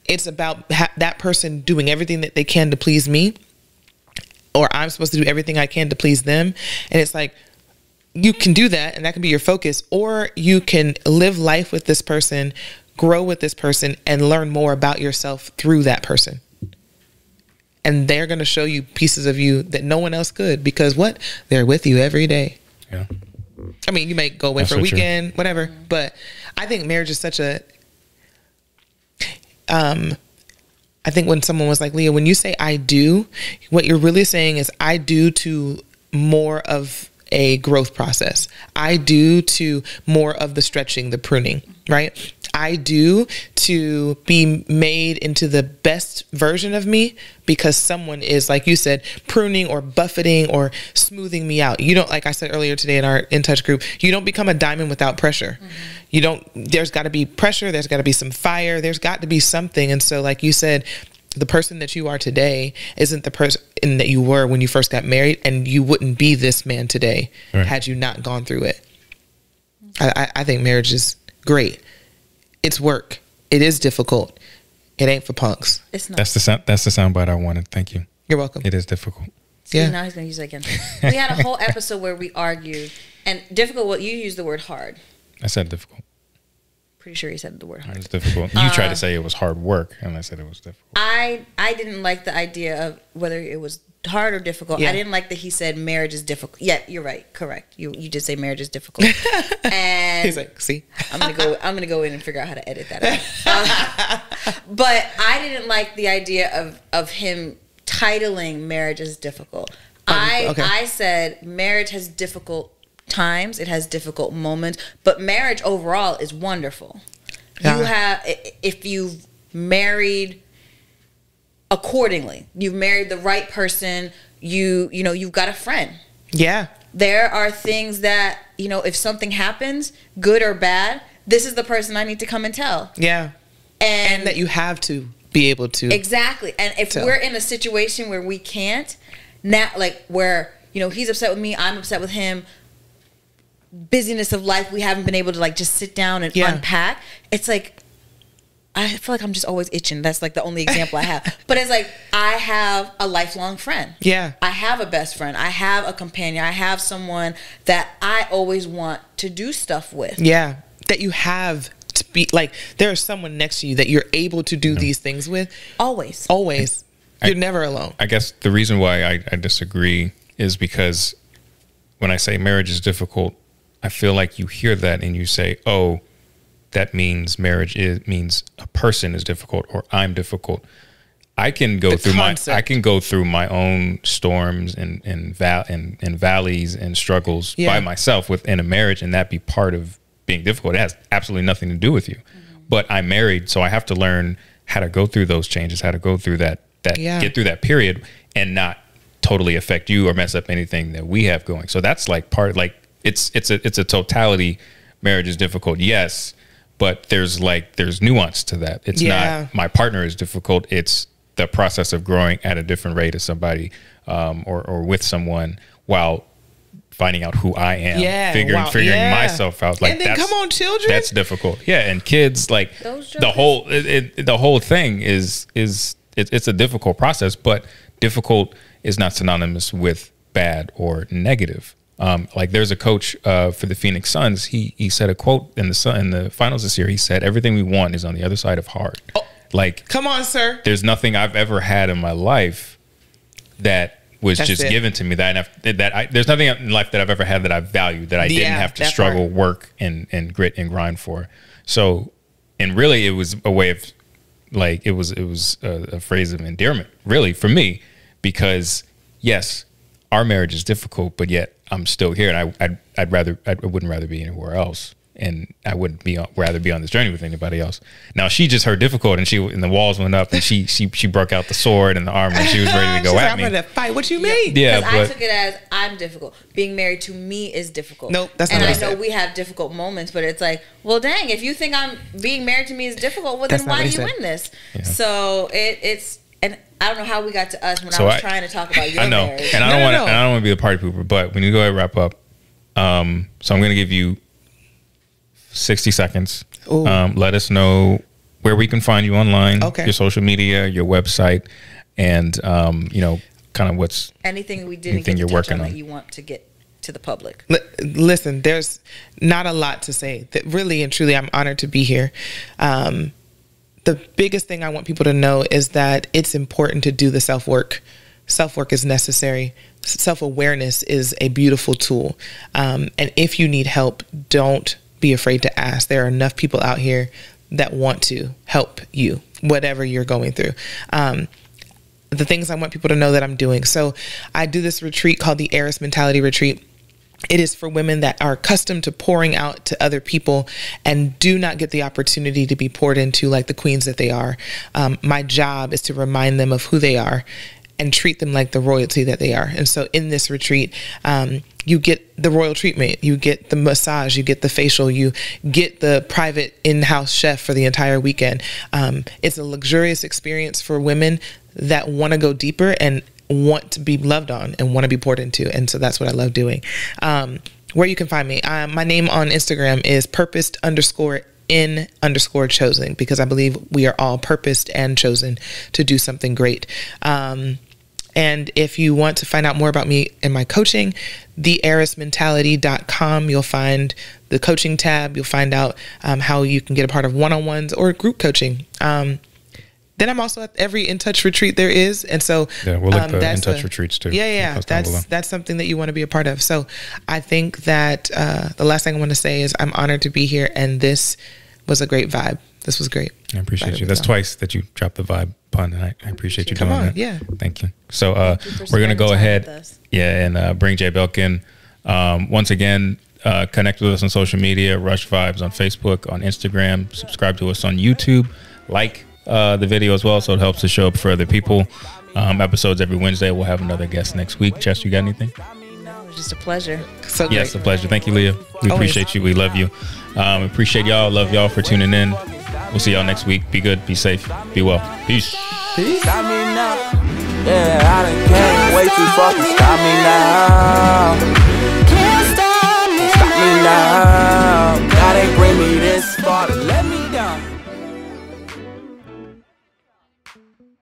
it's about ha- that person doing everything that they can to please me or I'm supposed to do everything I can to please them. And it's like you can do that and that can be your focus or you can live life with this person grow with this person and learn more about yourself through that person and they're going to show you pieces of you that no one else could because what they're with you every day yeah, i mean you may go away That's for a so true. weekend whatever but i think marriage is such a um I think when someone was like, Leah, when you say I do, what you're really saying is I do to more of a growth process. I do to more of the stretching, the pruning, right? I do to be made into the best version of me because someone is, like you said, pruning or buffeting or smoothing me out. You don't, like I said earlier today in our InTouch group, you don't become a diamond without pressure. Mm-hmm. You don't, there's got to be pressure, there's got to be some fire, there's got to be something. And so, like you said, the person that you are today isn't the person that you were when you first got married, and you wouldn't be this man today Right. had you not gone through it. I, I, I think marriage is great. It's work. It is difficult. It ain't for punks. It's not. that's the sound. That's the soundbite I wanted. Thank you. You're welcome. It is difficult. See, Yeah. now he's gonna use it again. We had a whole episode where we argued, and difficult. What you used the word hard. I said difficult. Pretty sure he said the word hard. It's difficult. You tried to uh, say it was hard work, and I said it was difficult. I I didn't like the idea of whether it was hard or difficult. Yeah. I didn't like that he said marriage is difficult. Yeah, you're right. Correct. You you did say marriage is difficult. and He's like, see, I'm gonna go. I'm gonna go in and figure out how to edit that out. Uh, but I didn't like the idea of of him titling marriage as difficult. I okay. I said marriage has difficult times. It has difficult moments, but marriage overall is wonderful. Yeah. You have if you've married accordingly, you've married the right person. You you know you've got a friend yeah, there are things that you know if something happens good or bad this is the person i need to come and tell yeah, and, and that you have to be able to. exactly and if Tell. we're in a situation where we can't now like where you know he's upset with me i'm upset with him busyness of life we haven't been able to like just sit down and Yeah. unpack it's like I feel like I'm just always itching. That's like the only example I have. But it's like I have a lifelong friend. Yeah. I have a best friend. I have a companion. I have someone that I always want to do stuff with. Yeah. That you have to be like there is someone next to you that you're able to do these things with Always. always. You're never alone. I guess the reason why I, I disagree is because when I say marriage is difficult, I feel like you hear that and you say, "Oh, that means marriage is means a person is difficult or I'm difficult." I can go The through concept. my I can go through my own storms and and val and, and valleys and struggles Yeah. by myself within a marriage, and that be part of being difficult. It has absolutely nothing to do with you. Mm-hmm. But I'm married, so I have to learn how to go through those changes, how to go through that that Yeah. get through that period and not totally affect you or mess up anything that we have going. So that's like part like it's it's a it's a totality. Marriage is difficult, yes, but there's like there's nuance to that. It's Yeah. not my partner is difficult. It's the process of growing at a different rate as somebody um, or or with someone while finding out who I am, Yeah, figuring wow, figuring yeah. myself out. Like And then that's, come on, children. That's difficult. Yeah, and kids like the whole it, it, the whole thing is is it, it's a difficult process, but difficult is not synonymous with bad or negative. Um, like there's a coach uh, for the Phoenix Suns. He he said a quote in the Sun in the finals this year. He said, "Everything we want is on the other side of hard." Oh. Like Come on, sir. there's nothing I've ever had in my life that was That's just it. given to me that I that I there's nothing in life that I've ever had that I valued that I didn't have to struggle, work, and and grit and grind for. So, and really, it was a way of like it was it was a, a phrase of endearment, really, for me, because yes, our marriage is difficult, but yet I'm still here, and I I'd, I'd rather I wouldn't rather be anywhere else. And I wouldn't be on, rather be on this journey with anybody else. Now she just heard difficult, and she and the walls went up, and she she she broke out the sword and the armor, and she was ready to go She's like, at I'm me. ready to fight. What you mean? Yeah, Because I took it as I'm difficult. Being married to me is difficult. Nope, that's and not I what I know said. we have difficult moments, but it's like, well, dang, if you think I'm being married to me is difficult, well, That's then why what are you said. in this? So it, it's, and I don't know how we got to us when So I was I- trying to talk about your I know, marriage. and I No, don't no, want to, no. and I don't want to be the party pooper, but we need to go ahead and wrap up. Um, so I'm going to give you 60 seconds. Um, let us know where we can find you online, Okay. your social media, your website, and um, you know, kind of what's Anything we didn't Anything get you're to touch working on, on. that you want to get to the public. Li- listen, there's not a lot to say. That really and truly, I'm honored to be here. Um, the biggest thing I want people to know is that it's important to do the self work. Self work is necessary. Self awareness is a beautiful tool. Um, and if you need help, don't be afraid to ask. There are enough people out here that want to help you, whatever you're going through. Um, the things I want people to know that I'm doing. So I do this retreat called the Heiress Mentality Retreat. It is for women that are accustomed to pouring out to other people and do not get the opportunity to be poured into like the queens that they are. Um, my job is to remind them of who they are and treat them like the royalty that they are. And so in this retreat, um, you get the royal treatment, you get the massage, you get the facial, you get the private in house chef for the entire weekend. Um, it's a luxurious experience for women that want to go deeper and want to be loved on and want to be poured into. And so that's what I love doing. Um, where you can find me, uh, my name on Instagram is purposed underscore in underscore chosen because I believe we are all purposed and chosen to do something great. Um, and if you want to find out more about me and my coaching, theheiressmentality.com, you'll find the coaching tab. You'll find out um, how you can get a part of one on ones or group coaching. Um, then I'm also at every InTouch retreat there is, and so Yeah, we'll link um, the InTouch a- retreats, too. Yeah, We'll yeah, that's below. that's something that you want to be a part of. So I think that uh, the last thing I want to say is I'm honored to be here, and this was a great vibe. This was great. I appreciate Vibing you. That's twice that you dropped the vibe pun, and I, I appreciate you Come doing on, that. yeah. Thank you. So uh, you we're gonna go ahead, yeah, and uh, bring Jay Belkin. Um, once again, uh, connect with us on social media. Rush'd Vibes on Facebook, on Instagram. Subscribe to us on YouTube. Like uh, the video as well, so it helps to show up for other people. Um, episodes every Wednesday. We'll have another guest next week. Jess, you got anything? No, it's just a pleasure. So yes, great. a pleasure. Thank you, Leah. We Always. appreciate you. We love you. Um, appreciate y'all. Love y'all for tuning in. We'll see y'all next week. Be good. Be safe. Be well. Peace. Peace. Yeah, I done came way too far stop me now. Can't stop me now. God ain't bring me this far let me.